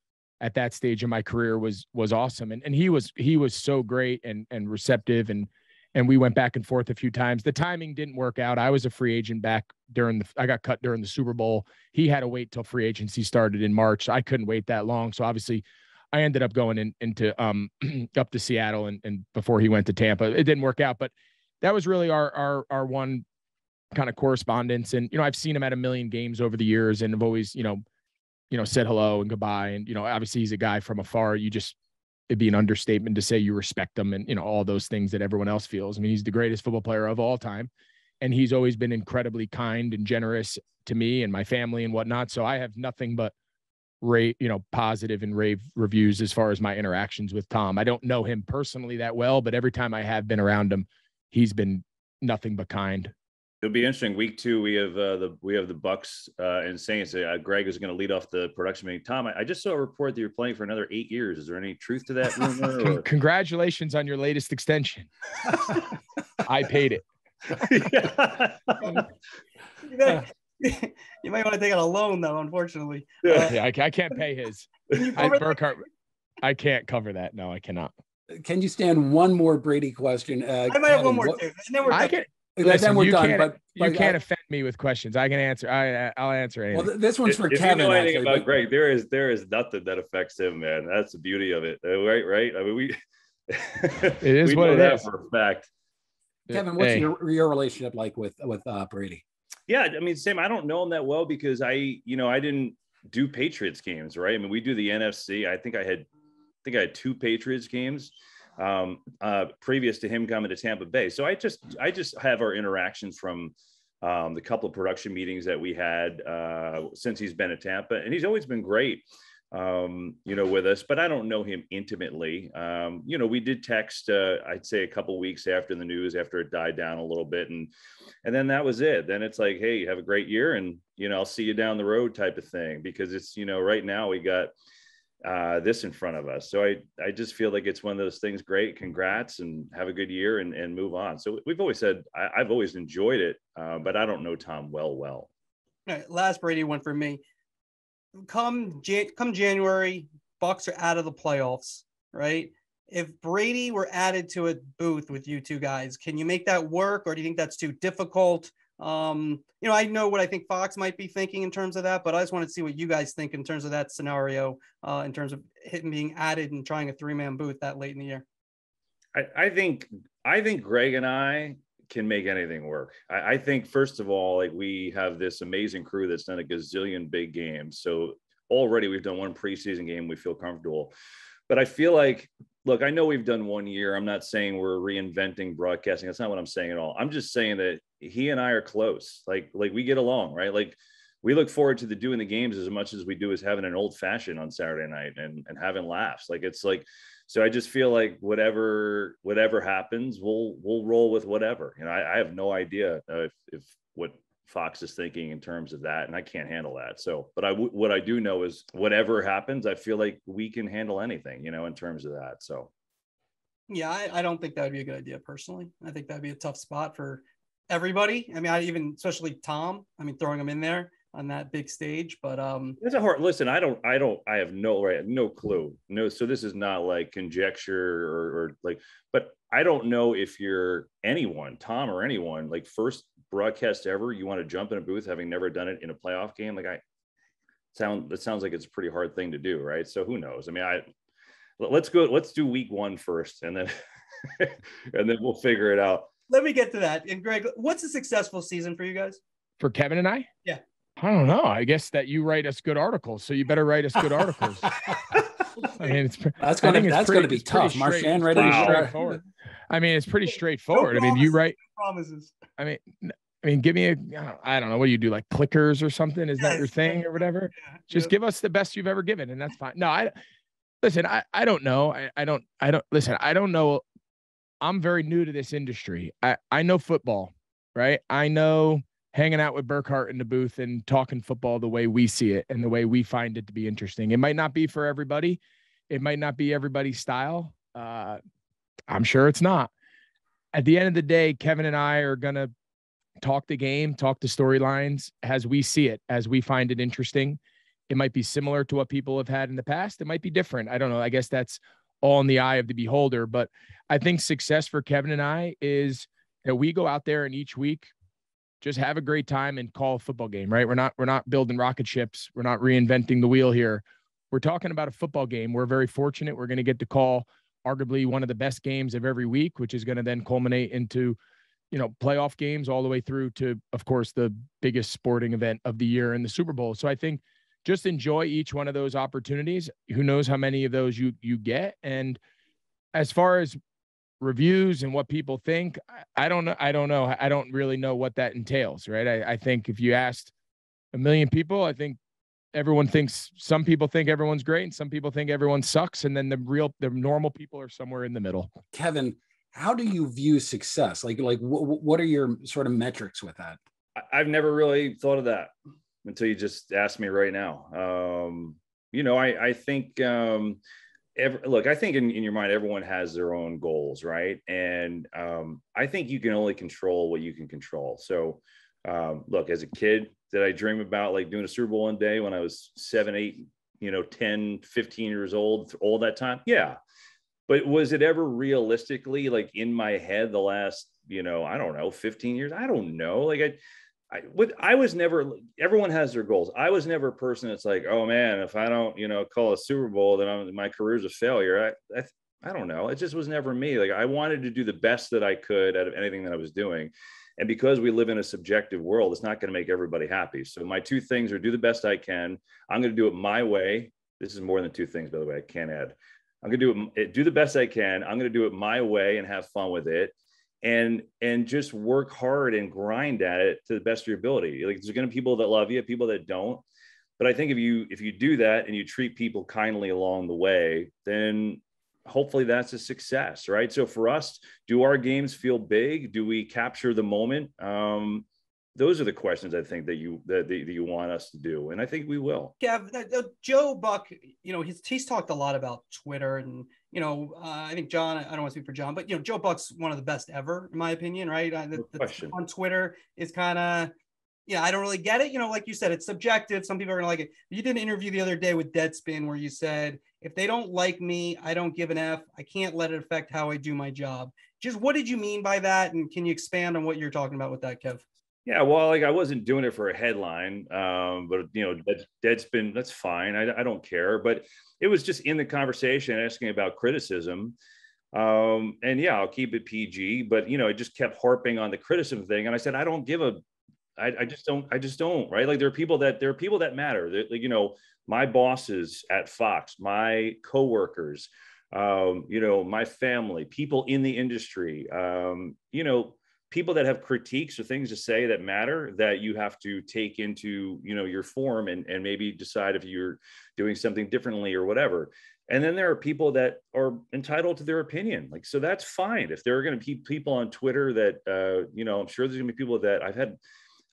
Speaker 3: at that stage of my career was was awesome and and he was he was so great and and receptive and and we went back and forth a few times. The timing didn't work out. I was a free agent back during the I got cut during the Super Bowl. He had to wait till free agency started in March. I couldn't wait that long. So obviously I ended up going in, into um up to Seattle and and before he went to Tampa. It didn't work out, but that was really our our our one kind of correspondence. And, you know, I've seen him at a million games over the years and have always, you know, you know, said hello and goodbye. And, you know, obviously he's a guy from afar. You just, it'd be an understatement to say you respect him and, you know, all those things that everyone else feels. I mean, he's the greatest football player of all time. And he's always been incredibly kind and generous to me and my family and whatnot. So I have nothing but rate, you know, positive and rave reviews as far as my interactions with Tom. I don't know him personally that well, but every time I have been around him, he's been nothing but kind
Speaker 6: It'll be interesting. Week two, we have uh, the we have the Bucs uh, and Saints. Uh, Greg is going to lead off the production meeting. Tom, I, I, just saw a report that you're playing for another eight years. Is there any truth to that rumor?
Speaker 3: Congratulations on your latest extension. I paid it.
Speaker 2: you, might, you might want to take out a loan, though. Unfortunately,
Speaker 3: yeah, yeah I, I, can't pay his. I, Burkhardt, I can't cover that. No, I cannot.
Speaker 1: Can you stand one more Brady question?
Speaker 2: Uh, I might have one more what, too.
Speaker 3: I can. Listen, then we're done. Can't, but, but, you can't offend me with questions. I can answer. I I'll answer anything.
Speaker 1: Well, this one's for
Speaker 6: if
Speaker 1: Kevin.
Speaker 6: You know anything actually, about but... Greg? There is there is nothing that affects him, man. That's the beauty of it, uh, right? Right. I mean, we.
Speaker 3: it is
Speaker 6: we
Speaker 3: what it is.
Speaker 6: for a fact.
Speaker 1: Kevin, what's hey. your your relationship like with with uh, Brady?
Speaker 6: Yeah, I mean, Sam, I don't know him that well because I, you know, I didn't do Patriots games, right? I mean, we do the NFC. I think I had, I think I had two Patriots games um, uh, previous to him coming to Tampa Bay. So I just I just have our interactions from um, the couple of production meetings that we had uh, since he's been at Tampa, and he's always been great. um, you know, with us, but I don't know him intimately. Um, you know, we did text, uh, I'd say a couple weeks after the news, after it died down a little bit. And, and then that was it. Then it's like, Hey, have a great year and, you know, I'll see you down the road type of thing, because it's, you know, right now we got, uh, this in front of us. So I, I just feel like it's one of those things. Great, congrats, and have a good year, and, and move on. So we've always said I, have always enjoyed it, uh, but I don't know Tom well. Well,
Speaker 2: right, last Brady one for me. Come Jan- come January, Bucs are out of the playoffs, right? If Brady were added to a booth with you two guys, can you make that work, or do you think that's too difficult? Um, you know, I know what I think Fox might be thinking in terms of that, but I just want to see what you guys think in terms of that scenario, uh, in terms of him being added and trying a three man booth that late in the year.
Speaker 6: I, I, think I think Greg and I can make anything work. I, I think first of all, like we have this amazing crew that's done a gazillion big games. So already we've done one preseason game, we feel comfortable. But I feel like look, I know we've done one year. I'm not saying we're reinventing broadcasting. That's not what I'm saying at all. I'm just saying that he and I are close. Like, like we get along, right? Like we look forward to the doing the games as much as we do as having an old fashioned on Saturday night and, and having laughs. Like it's like, so I just feel like whatever, whatever happens, we'll, we'll roll with whatever. You know, I, I have no idea if, if what Fox is thinking in terms of that, and I can't handle that. So, but I what I do know is whatever happens, I feel like we can handle anything, you know, in terms of that. So,
Speaker 2: yeah, I, I don't think that would be a good idea personally. I think that'd be a tough spot for everybody. I mean, I even especially Tom. I mean, throwing him in there on that big stage, but um,
Speaker 6: it's a hard. Listen, I don't, I don't, I have no right, no clue. No, so this is not like conjecture or, or like, but I don't know if you're anyone, Tom or anyone, like first broadcast ever, you want to jump in a booth having never done it in a playoff game. Like I sound, that sounds like it's a pretty hard thing to do, right? So who knows? I mean, I let's go, let's do week one first, and then and then we'll figure it out.
Speaker 2: Let me get to that. And Greg, what's a successful season for you guys?
Speaker 3: For Kevin and I?
Speaker 2: Yeah.
Speaker 3: I don't know. I guess that you write us good articles, so you better write us good articles. I mean, it's
Speaker 1: that's going to that's going to be tough. Marchand ready
Speaker 3: to start. I mean, it's pretty straightforward. No I mean, you write
Speaker 2: promises.
Speaker 3: I mean, I mean, give me a, I don't know, what do you do, like clickers or something? Is yes. that your thing or whatever? Yeah. Just give us the best you've ever given, and that's fine. No, I listen. I I don't know. I I don't I don't listen. I don't know. I'm very new to this industry. I I know football, right? I know hanging out with Burkhardt in the booth and talking football the way we see it and the way we find it to be interesting. It might not be for everybody. It might not be everybody's style. Uh, I'm sure it's not. At the end of the day, Kevin and I are going to talk the game, talk the storylines as we see it, as we find it interesting. It might be similar to what people have had in the past. It might be different. I don't know. I guess that's all in the eye of the beholder. But I think success for Kevin and I is that we go out there and each week just have a great time and call a football game, right? We're not we're not building rocket ships. We're not reinventing the wheel here. We're talking about a football game. We're very fortunate. We're going to get to call arguably one of the best games of every week, which is going to then culminate into, you know, playoff games all the way through to, of course, the biggest sporting event of the year in the Super Bowl. So I think just enjoy each one of those opportunities. Who knows how many of those you you get? And as far as reviews and what people think, I don't know. I don't know. I don't really know what that entails, right? I, I think if you asked a million people, I think everyone thinks some people think everyone's great and some people think everyone sucks and then the real the normal people are somewhere in the middle
Speaker 1: kevin how do you view success like like what, what are your sort of metrics with that
Speaker 6: i've never really thought of that until you just asked me right now um you know i i think um Every, look, I think in, in your mind, everyone has their own goals, right? And um, I think you can only control what you can control. So, um, look, as a kid, did I dream about like doing a Super Bowl one day when I was seven, eight, you know, 10, 15 years old, all that time? Yeah. But was it ever realistically like in my head the last, you know, I don't know, 15 years? I don't know. Like I, I, I was never, everyone has their goals. I was never a person that's like, oh man, if I don't, you know, call a Super Bowl, then I'm, my career's a failure. I, I, I don't know. It just was never me. Like I wanted to do the best that I could out of anything that I was doing. And because we live in a subjective world, it's not going to make everybody happy. So my two things are do the best I can. I'm going to do it my way. This is more than two things, by the way. I can't add. I'm going to do it, eh, do the best I can. I'm going to do it my way and have fun with it. And and just work hard and grind at it to the best of your ability. Like there's going to be people that love you, people that don't. but I think if you if you do that and you treat people kindly along the way, then hopefully that's a success, right? So for us, do our games feel big? Do we capture the moment? Um, those are the questions I think that you that, that you want us to do, and I think we will.
Speaker 2: Yeah, uh, Joe Buck, you know, he's he's talked a lot about Twitter, and you know, uh, I think John. I don't want to speak for John, but you know, Joe Buck's one of the best ever, in my opinion. Right? Uh, the, the question on Twitter is kind of. Yeah, I don't really get it. You know, like you said, it's subjective. Some people are gonna like it. You did an interview the other day with Deadspin where you said, if they don't like me, I don't give an F. I can't let it affect how I do my job. Just what did you mean by that? And can you expand on what you're talking about with that, Kev?
Speaker 6: Yeah, well, like I wasn't doing it for a headline, um, but you know, dead, Deadspin, that's fine. I, I don't care. But it was just in the conversation asking about criticism. Um, and yeah, I'll keep it PG, but you know, it just kept harping on the criticism thing. And I said, I don't give a, I, I just don't, I just don't, right? Like there are people that there are people that matter. That like, you know, my bosses at Fox, my coworkers, um, you know, my family, people in the industry, um, you know, people that have critiques or things to say that matter that you have to take into you know your form and, and maybe decide if you're doing something differently or whatever and then there are people that are entitled to their opinion like so that's fine if there are going to be people on twitter that uh, you know i'm sure there's going to be people that i've had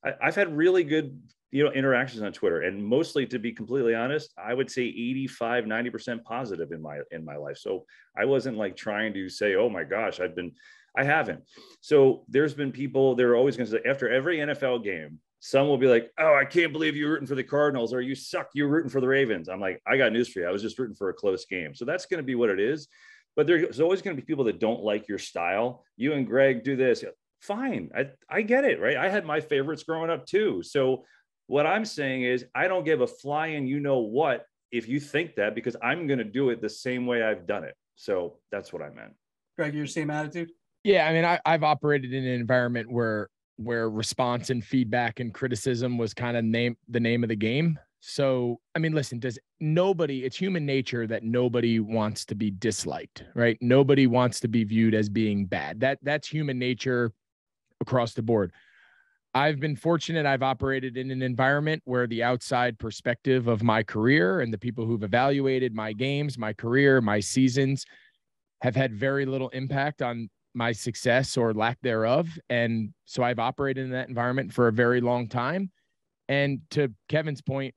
Speaker 6: I, i've had really good you know interactions on twitter and mostly to be completely honest i would say 85 90% positive in my in my life so i wasn't like trying to say oh my gosh i've been I haven't. So there's been people, they're always going to say, after every NFL game, some will be like, Oh, I can't believe you're rooting for the Cardinals or you suck, you're rooting for the Ravens. I'm like, I got news for you. I was just rooting for a close game. So that's going to be what it is. But there's always going to be people that don't like your style. You and Greg do this. Fine. I, I get it, right? I had my favorites growing up too. So what I'm saying is, I don't give a flying you know what if you think that because I'm going to do it the same way I've done it. So that's what I meant.
Speaker 2: Greg, your same attitude?
Speaker 3: Yeah, I mean, I, I've operated in an environment where where response and feedback and criticism was kind of name the name of the game. So, I mean, listen, does nobody, it's human nature that nobody wants to be disliked, right? Nobody wants to be viewed as being bad. That that's human nature across the board. I've been fortunate. I've operated in an environment where the outside perspective of my career and the people who've evaluated my games, my career, my seasons have had very little impact on my success or lack thereof. And so I've operated in that environment for a very long time. And to Kevin's point,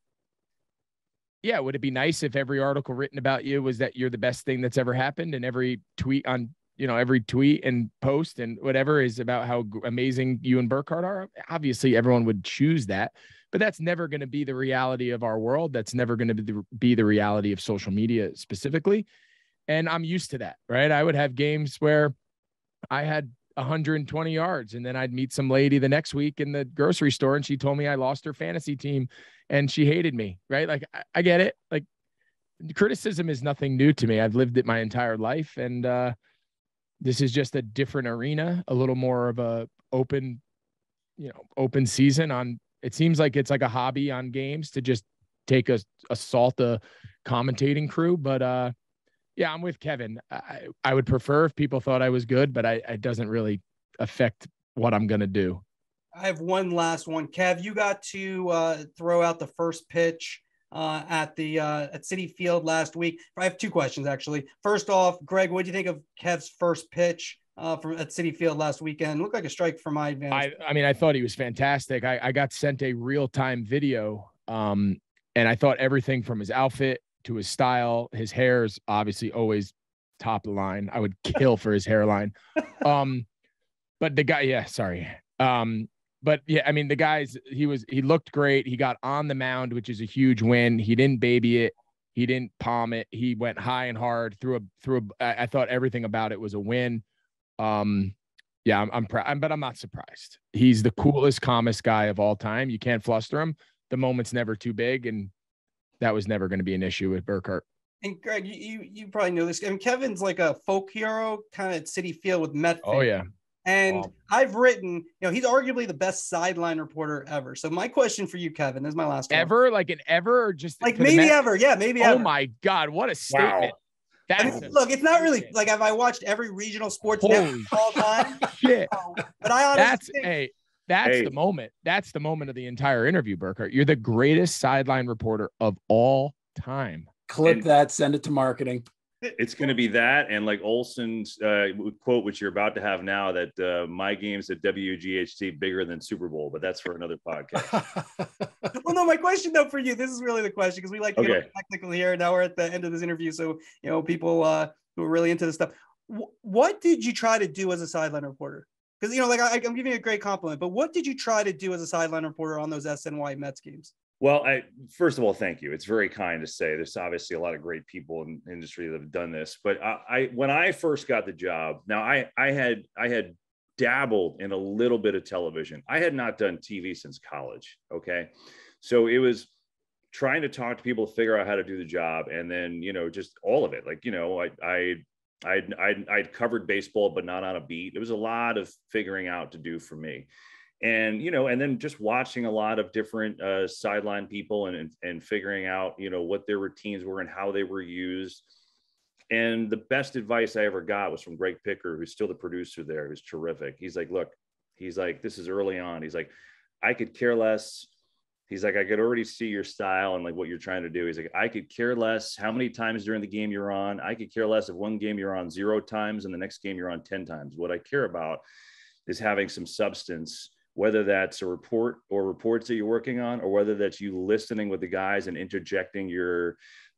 Speaker 3: yeah, would it be nice if every article written about you was that you're the best thing that's ever happened and every tweet on, you know, every tweet and post and whatever is about how amazing you and Burkhardt are? Obviously, everyone would choose that, but that's never going to be the reality of our world. That's never going to be the, be the reality of social media specifically. And I'm used to that, right? I would have games where I had 120 yards and then I'd meet some lady the next week in the grocery store and she told me I lost her fantasy team and she hated me, right? Like I, I get it. Like criticism is nothing new to me. I've lived it my entire life and uh this is just a different arena, a little more of a open you know, open season on it seems like it's like a hobby on games to just take a assault a commentating crew, but uh yeah, I'm with Kevin. I, I would prefer if people thought I was good, but I, it doesn't really affect what I'm to do.
Speaker 2: I have one last one. Kev, you got to uh, throw out the first pitch uh, at the uh, at Citi Field last week. I have two questions actually. First off, Greg, what do you think of Kev's first pitch uh, from at Citi Field last weekend? Looked like a strike for my advantage.
Speaker 3: I, I mean, I thought he was fantastic. I, I got sent a real time video, um, and I thought everything from his outfit to his style. His hair is obviously always top of the line. I would kill for his hairline. Um, but the guy, yeah, sorry. Um, but yeah, I mean, the guys, he was, he looked great. He got on the mound, which is a huge win. He didn't baby it. He didn't palm it. He went high and hard through a, through a, I thought everything about it was a win. Um, yeah, I'm, I'm proud, but I'm not surprised. He's the coolest, calmest guy of all time. You can't fluster him. The moment's never too big. And that was never going to be an issue with Burkhardt.
Speaker 2: And Greg, you you probably know this. I mean, Kevin's like a folk hero kind of Citi Field with Met.
Speaker 3: Oh yeah.
Speaker 2: And wow. I've written, you know, he's arguably the best sideline reporter ever. So my question for you, Kevin, this is my last
Speaker 3: ever, one. like an ever, or just
Speaker 2: like maybe ever, yeah, maybe.
Speaker 3: Oh
Speaker 2: ever.
Speaker 3: my God, what a statement! Wow.
Speaker 2: That's I mean, look, it's not really like have I watched every regional sports all time?
Speaker 3: Shit.
Speaker 2: but I honestly
Speaker 3: that's
Speaker 2: think,
Speaker 3: hey, That's
Speaker 6: Hey.
Speaker 3: the moment. That's the moment of the entire interview, Burkhardt. You're the greatest sideline reporter of all time.
Speaker 1: Clip
Speaker 6: And-
Speaker 1: that, send it to marketing.
Speaker 6: It's going to be that, and like Olsen's uh, quote, which you're about to have now, that uh, my game's at WGHT bigger than Super Bowl, but that's for another podcast.
Speaker 2: well, no, my question though for you, this is really the question because we like to get
Speaker 6: Okay.
Speaker 2: all technical here. Now we're at the end of this interview, so you know people uh, who are really into this stuff. Wh- what did you try to do as a sideline reporter? Because you know, like I, I'm giving you a great compliment, but what did you try to do as a sideline reporter on those SNY Mets games?
Speaker 6: Well, I first of all, thank you. It's very kind to say. There's obviously a lot of great people in the industry that have done this. But I, I when I first got the job, now I I had I had dabbled in a little bit of television. I had not done TV since college. Okay, so it was trying to talk to people figure out how to do the job, and then you know just all of it. Like you know, I I. I'd, I'd, I'd covered baseball, but not on a beat. It was a lot of figuring out to do for me and you know and then just watching a lot of different uh, sideline people and, and and figuring out you know what their routines were and how they were used. And the best advice i ever got was from greg picker who's still the producer there who's terrific. He's like look he's like this is early on. He's like i could care less. He's like i could already see your style and like what you're trying to do. He's like i could care less how many times during the game you're on. I could care less if one game you're on zero times and the next game you're on 10 times. What i care about is having some substance whether that's a report or reports that you're working on, or whether that's you listening with the guys and interjecting your,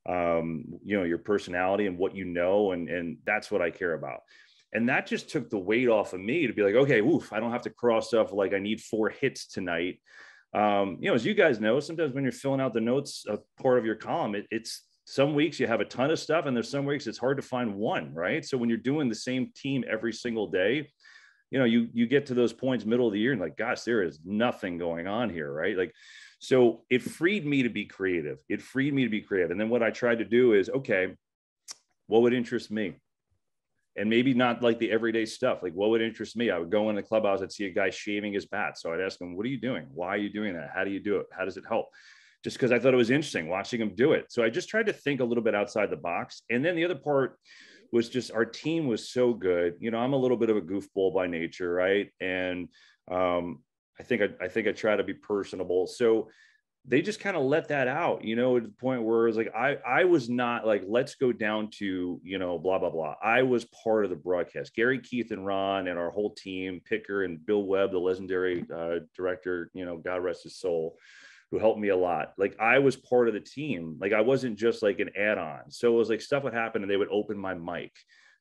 Speaker 6: um, you know, your personality and what you know, and and that's what I care about. And that just took the weight off of me to be like, okay, woof, I don't have to cross off like I need four hits tonight. Um, you know, as you guys know, sometimes when you're filling out the notes of part of your column, it, it's some weeks you have a ton of stuff, and there's some weeks it's hard to find one, right? So when you're doing the same team every single day, you know, you you get to those points middle of the year and like, gosh, there is nothing going on here, right? Like, so it freed me to be creative. It freed me to be creative. And then what I tried to do is, okay, what would interest me? And maybe not like the everyday stuff. Like, what would interest me? I would go in the clubhouse, I'd see a guy shaving his bat. So I'd ask him, what are you doing? Why are you doing that? How do you do it? How does it help? Just because I thought it was interesting watching him do it. So I just tried to think a little bit outside the box. And then the other part was just our team was so good. You know, I'm a little bit of a goofball by nature, right? And um, I think I, I think I try to be personable. So they just kind of let that out, you know, to the point where it was like I I was not like let's go down to you know blah blah blah. I was part of the broadcast. Gary Keith and Ron and our whole team, Picker and Bill Webb, the legendary uh, director, you know, God rest his soul who helped me a lot. Like I was part of the team. Like I wasn't just like an add-on. So it was like stuff would happen and they would open my mic.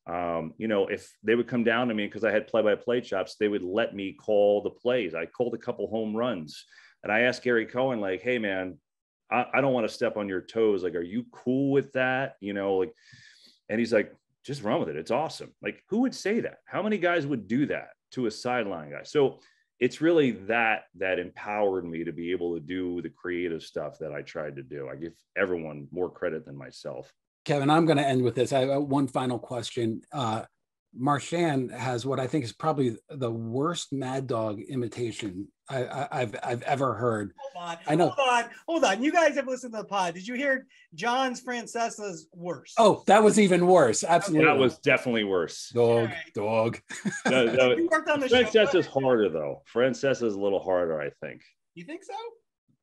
Speaker 6: Um, you know, if they would come down to me because I had play-by-play chops, they would let me call the plays. I called a couple home runs and I asked Gary Cohen, like, hey man, I, I don't want to step on your toes. Like, are you cool with that? You know, like, and he's like, just run with it. It's awesome. Like, who would say that? How many guys would do that to a sideline guy? So it's really that that empowered me to be able to do the creative stuff that I tried to do. I give everyone more credit than myself.
Speaker 1: Kevin, I'm going to end with this. I have one final question. Uh, Marchand has what I think is probably the worst Mad Dog imitation I, I, have I've ever heard.
Speaker 2: Hold on.
Speaker 1: I know.
Speaker 2: Hold on. Hold on. You guys have listened to the pod. Did you hear John's Francesa's worse?
Speaker 1: Oh, that was even worse. Absolutely.
Speaker 6: That was definitely worse.
Speaker 1: dog,
Speaker 2: Alright.
Speaker 1: dog.
Speaker 6: No, no,
Speaker 2: you worked on the show.
Speaker 6: Francesa's harder though. Francesa's a little harder, I think.
Speaker 2: You think so?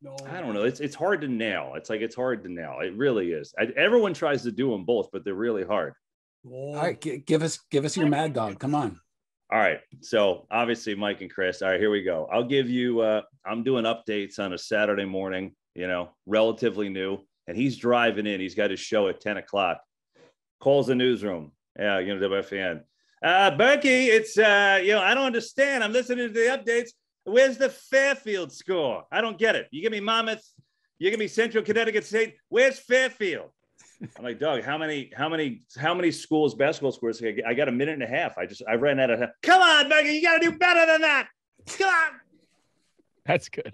Speaker 2: No.
Speaker 6: I don't know. It's it's hard to nail. It's like it's hard to nail. It really is. I, everyone tries to do them both, but they're really hard.
Speaker 1: All right, g- give us give us your Mad Dog. Come on.
Speaker 6: All right. So obviously, Mike and Chris. All right, here we go. I'll give you. Uh, I'm doing updates on a Saturday morning. You know, relatively new, and he's driving in. He's got his show at 10 o'clock. Calls the newsroom. Yeah, you know, WFAN. Uh, Berkey, it's uh, you know, I don't understand. I'm listening to the updates. Where's the Fairfield score? I don't get it. You give me Monmouth. You give me Central Connecticut State. Where's Fairfield? I'm like, Doug, how many, how many, how many schools basketball scores? I got a minute and a half. I just, I ran out of. Come on, Becky, you got to do better than that. Come on.
Speaker 3: That's good.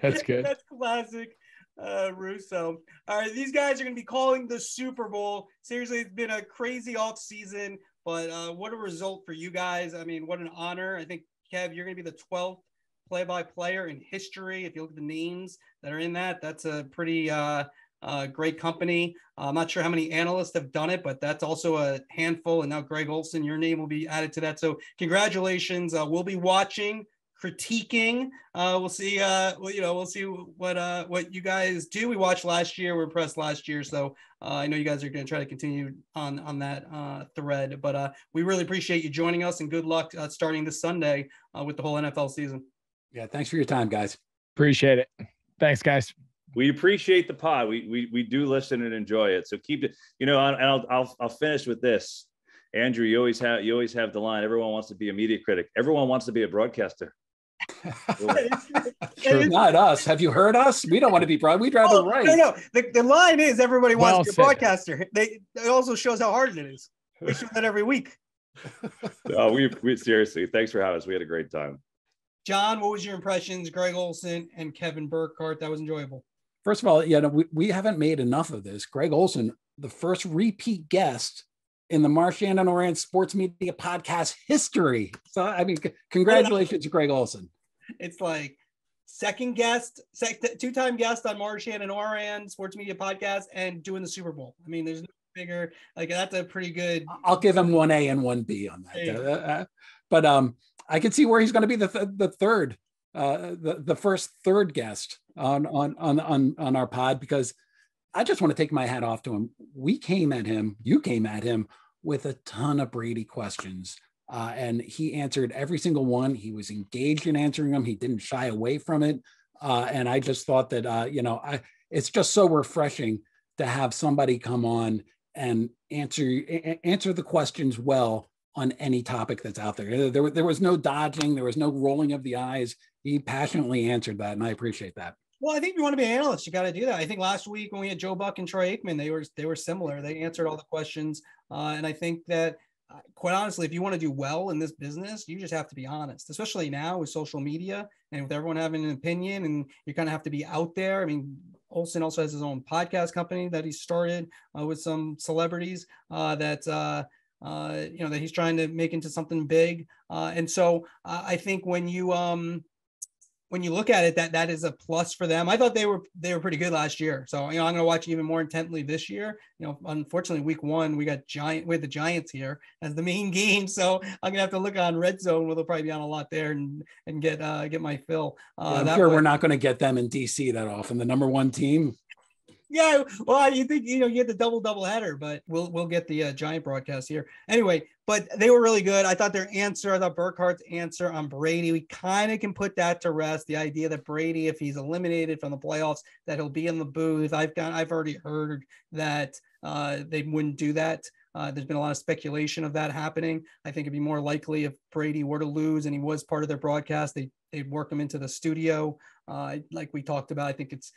Speaker 3: That's good.
Speaker 2: That's classic. Uh, Russo. All right, these guys are going to be calling the Super Bowl. Seriously, it's been a crazy off season, but uh, what a result for you guys. I mean, what an honor. I think, Kev, you're going to be the 12th play by player in history. If you look at the names that are in that, that's a pretty uh, uh, great company. Uh, I'm not sure how many analysts have done it, but that's also a handful. And now, Greg Olsen, your name will be added to that. So, congratulations. Uh, we'll be watching critiquing. Uh, we'll see. Uh, well, you know, we'll see what uh, what you guys do. We watched last year. We are impressed last year, so I know you guys are going to try to continue on on that thread. But we really appreciate you joining us, and good luck starting this Sunday with the whole NFL season.
Speaker 1: Yeah, thanks for your time, guys.
Speaker 3: Appreciate it. Thanks, guys.
Speaker 6: We appreciate the pod. We we we do listen and enjoy it. So keep it. You know, and I'll I'll I'll finish with this. Andrew, you always have you always have the line. Everyone wants to be a media critic. Everyone wants to be a broadcaster.
Speaker 1: Not us. Have you heard us? We don't want to be broad. We'd rather
Speaker 2: oh,
Speaker 1: write.
Speaker 2: No, no. The, the line is everybody wants
Speaker 3: Well
Speaker 2: to be a broadcaster. They it also shows how hard it is. We show that every week.
Speaker 6: Oh, we we seriously. Thanks for having us. We had a great time.
Speaker 2: John, what was your impressions? Greg Olsen and Kevin Burkhardt. That was enjoyable.
Speaker 1: First of all, yeah, no, we, we haven't made enough of this. Greg Olsen, the first repeat guest in the Marchand and Ourand Sports Media Podcast history. So, I mean, c- congratulations to Greg Olsen.
Speaker 2: It's like second guest, sec- two-time guest on Marchand and Ourand Sports Media Podcast, and doing the Super Bowl. I mean, there's no bigger like that's a pretty good.
Speaker 1: I'll give him one A and one B on that.
Speaker 2: There you
Speaker 1: Uh, uh, but um, I can see where he's going to be the th- the third, uh, the the first third guest on on on on on our pod because I just want to take my hat off to him. We came at him, you came at him with a ton of Brady questions. Uh, and he answered every single one. He was engaged in answering them. He didn't shy away from it. Uh, and I just thought that, uh, you know, I, it's just so refreshing to have somebody come on and answer answer the questions well on any topic that's out there. There, there was no dodging. There was no rolling of the eyes. He passionately answered that, and I appreciate that.
Speaker 2: Well, I think you want to be an analyst, you got to do that. I think last week when we had Joe Buck and Troy Aikman, they were they were similar. They answered all the questions, uh, and I think that uh, quite honestly, if you want to do well in this business, you just have to be honest, especially now with social media and with everyone having an opinion, and you kind of have to be out there. I mean, Olsen also has his own podcast company that he started uh, with some celebrities uh, that. Uh, uh, you know that he's trying to make into something big, uh, and so uh, I think when you um, when you look at it, that that is a plus for them. I thought they were they were pretty good last year, so you know I'm going to watch even more intently this year. You know, unfortunately, week one we got giant with the Giants here as the main game, so I'm gonna have to look on Red Zone. Where they'll probably be on a lot there and and get uh, get my fill. Uh,
Speaker 1: I'm
Speaker 2: that
Speaker 1: sure
Speaker 2: way.
Speaker 1: we're not going to get them in DC that often. The number one team.
Speaker 2: Yeah, well, you think you know you get the double double header, but we'll we'll get the uh, giant broadcast here anyway. But they were really good. I thought their answer, I thought Burkhardt's answer on Brady, we kind of can put that to rest. The idea that Brady, if he's eliminated from the playoffs, that he'll be in the booth. I've got I've already heard that uh, they wouldn't do that. Uh, there's been a lot of speculation of that happening. I think it'd be more likely if Brady were to lose and he was part of their broadcast, they they'd work him into the studio, uh, like we talked about. I think it's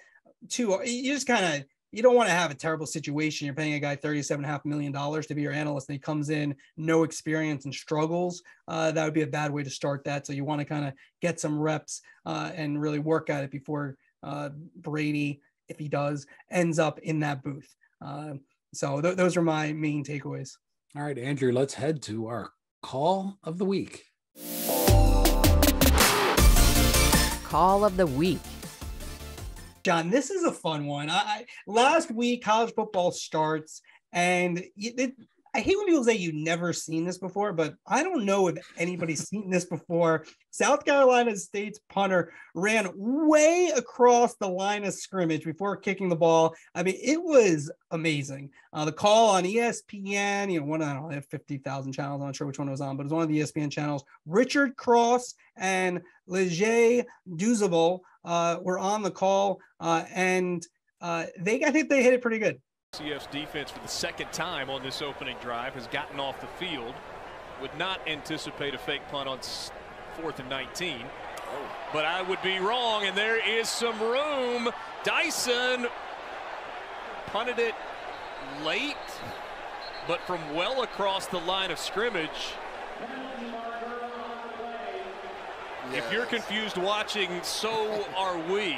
Speaker 2: too you just kind of you don't want to have a terrible situation. You're paying a guy thirty-seven and a half million dollars to be your analyst, and he comes in no experience and struggles. Uh, that would be a bad way to start that. So you want to kind of get some reps uh, and really work at it before uh, Brady, if he does, ends up in that booth. Uh, so th- those are my main takeaways.
Speaker 1: All right, Andrew, let's head to our call of the week.
Speaker 5: Call of the week.
Speaker 2: John, this is a fun one. I, last week college football starts, and it, I hate when people say you've never seen this before, but I don't know if anybody's seen this before. South Carolina State's punter ran way across the line of scrimmage before kicking the ball. I mean, it was amazing. Uh, the call on ESPN, you know, one I don't know, they have 50,000 channels. I'm not sure which one it was on, but it was one of the ESPN channels. Richard Cross and Leger Douzable uh, were on the call, uh, and uh, they I think they hit it pretty good.
Speaker 7: CF's defense for the second time on this opening drive has gotten off the field. Would not anticipate a fake punt on fourth and 19. But I would be wrong, and there is some room. Dyson punted it late, but from well across the line of scrimmage. If you're confused watching, so are we.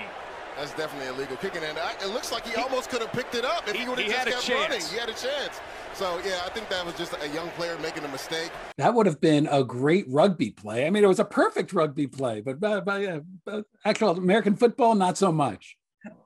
Speaker 8: That's definitely illegal kicking, and I, it looks like he, almost could have picked it up if he,
Speaker 7: He-
Speaker 8: would
Speaker 7: he
Speaker 8: have
Speaker 7: had
Speaker 8: just
Speaker 7: a
Speaker 8: kept running. He had a chance. So yeah, I think that was just a young player making a mistake.
Speaker 1: That would have been a great rugby play. I mean, it was a perfect rugby play, but by, by, uh, actual American football, not so much.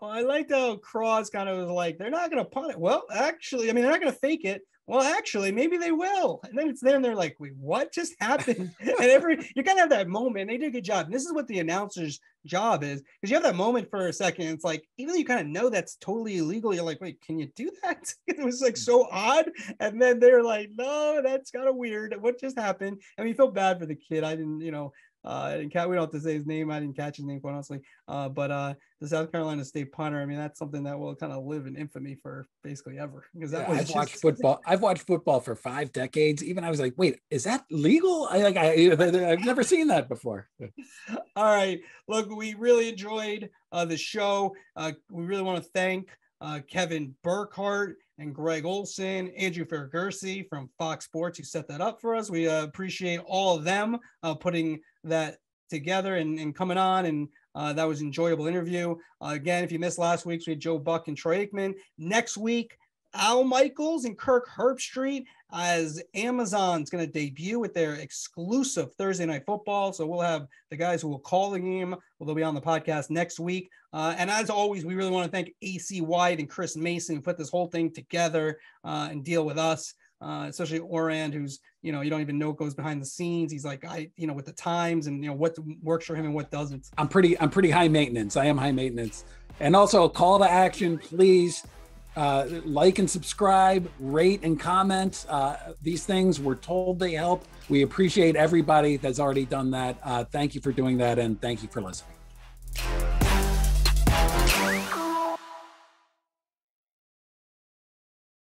Speaker 2: Well, I liked how Cross kind of was like, they're not going to punt it. Well, actually, I mean, they're not going to fake it. Well, actually, maybe they will. And then it's there and they're like, wait, what just happened? and every you kind of have that moment. They did a good job. And this is what the announcer's job is because you have that moment for a second. It's like, even though you kind of know that's totally illegal, you're like, wait, can you do that? it was like so odd. And then they're like, no, that's kind of weird. What just happened? And we felt bad for the kid. I didn't, you know, uh, and cat, we don't have to say his name. I didn't catch his name, quite honestly. Uh, but uh, the South Carolina State punter. I mean, that's something that will kind of live in infamy for basically ever. Because that
Speaker 1: Yeah, I've
Speaker 2: just,
Speaker 1: watched football. I've watched football for five decades. Even I was like, wait, is that legal? I like I I've never seen that before.
Speaker 2: All right. Look, we really enjoyed uh, the show. Uh, we really want to thank uh, Kevin Burkhardt and Greg Olsen, Andrew Fergusi from Fox Sports who set that up for us. We uh, appreciate all of them uh, putting that together and, and coming on. And uh, that was an enjoyable interview. Uh, again, if you missed last week's, we had Joe Buck and Troy Aikman. Next week, Al Michaels and Kirk Herbstreit as Amazon's going to debut with their exclusive Thursday night football. So we'll have the guys who will call the game. Well, they'll be on the podcast next week. Uh, and as always, we really want to thank AC White and Chris Mason who put this whole thing together uh, and deal with us. Uh, especially Ourand, who's you know you don't even know goes behind the scenes. He's like I you know with the times and you know what works for him and what doesn't.
Speaker 1: I'm pretty I'm pretty high maintenance. I am high maintenance. And also call to action, please uh, like and subscribe, rate and comment. Uh, these things we're told they help. We appreciate everybody that's already done that. Uh, thank you for doing that and thank you for listening.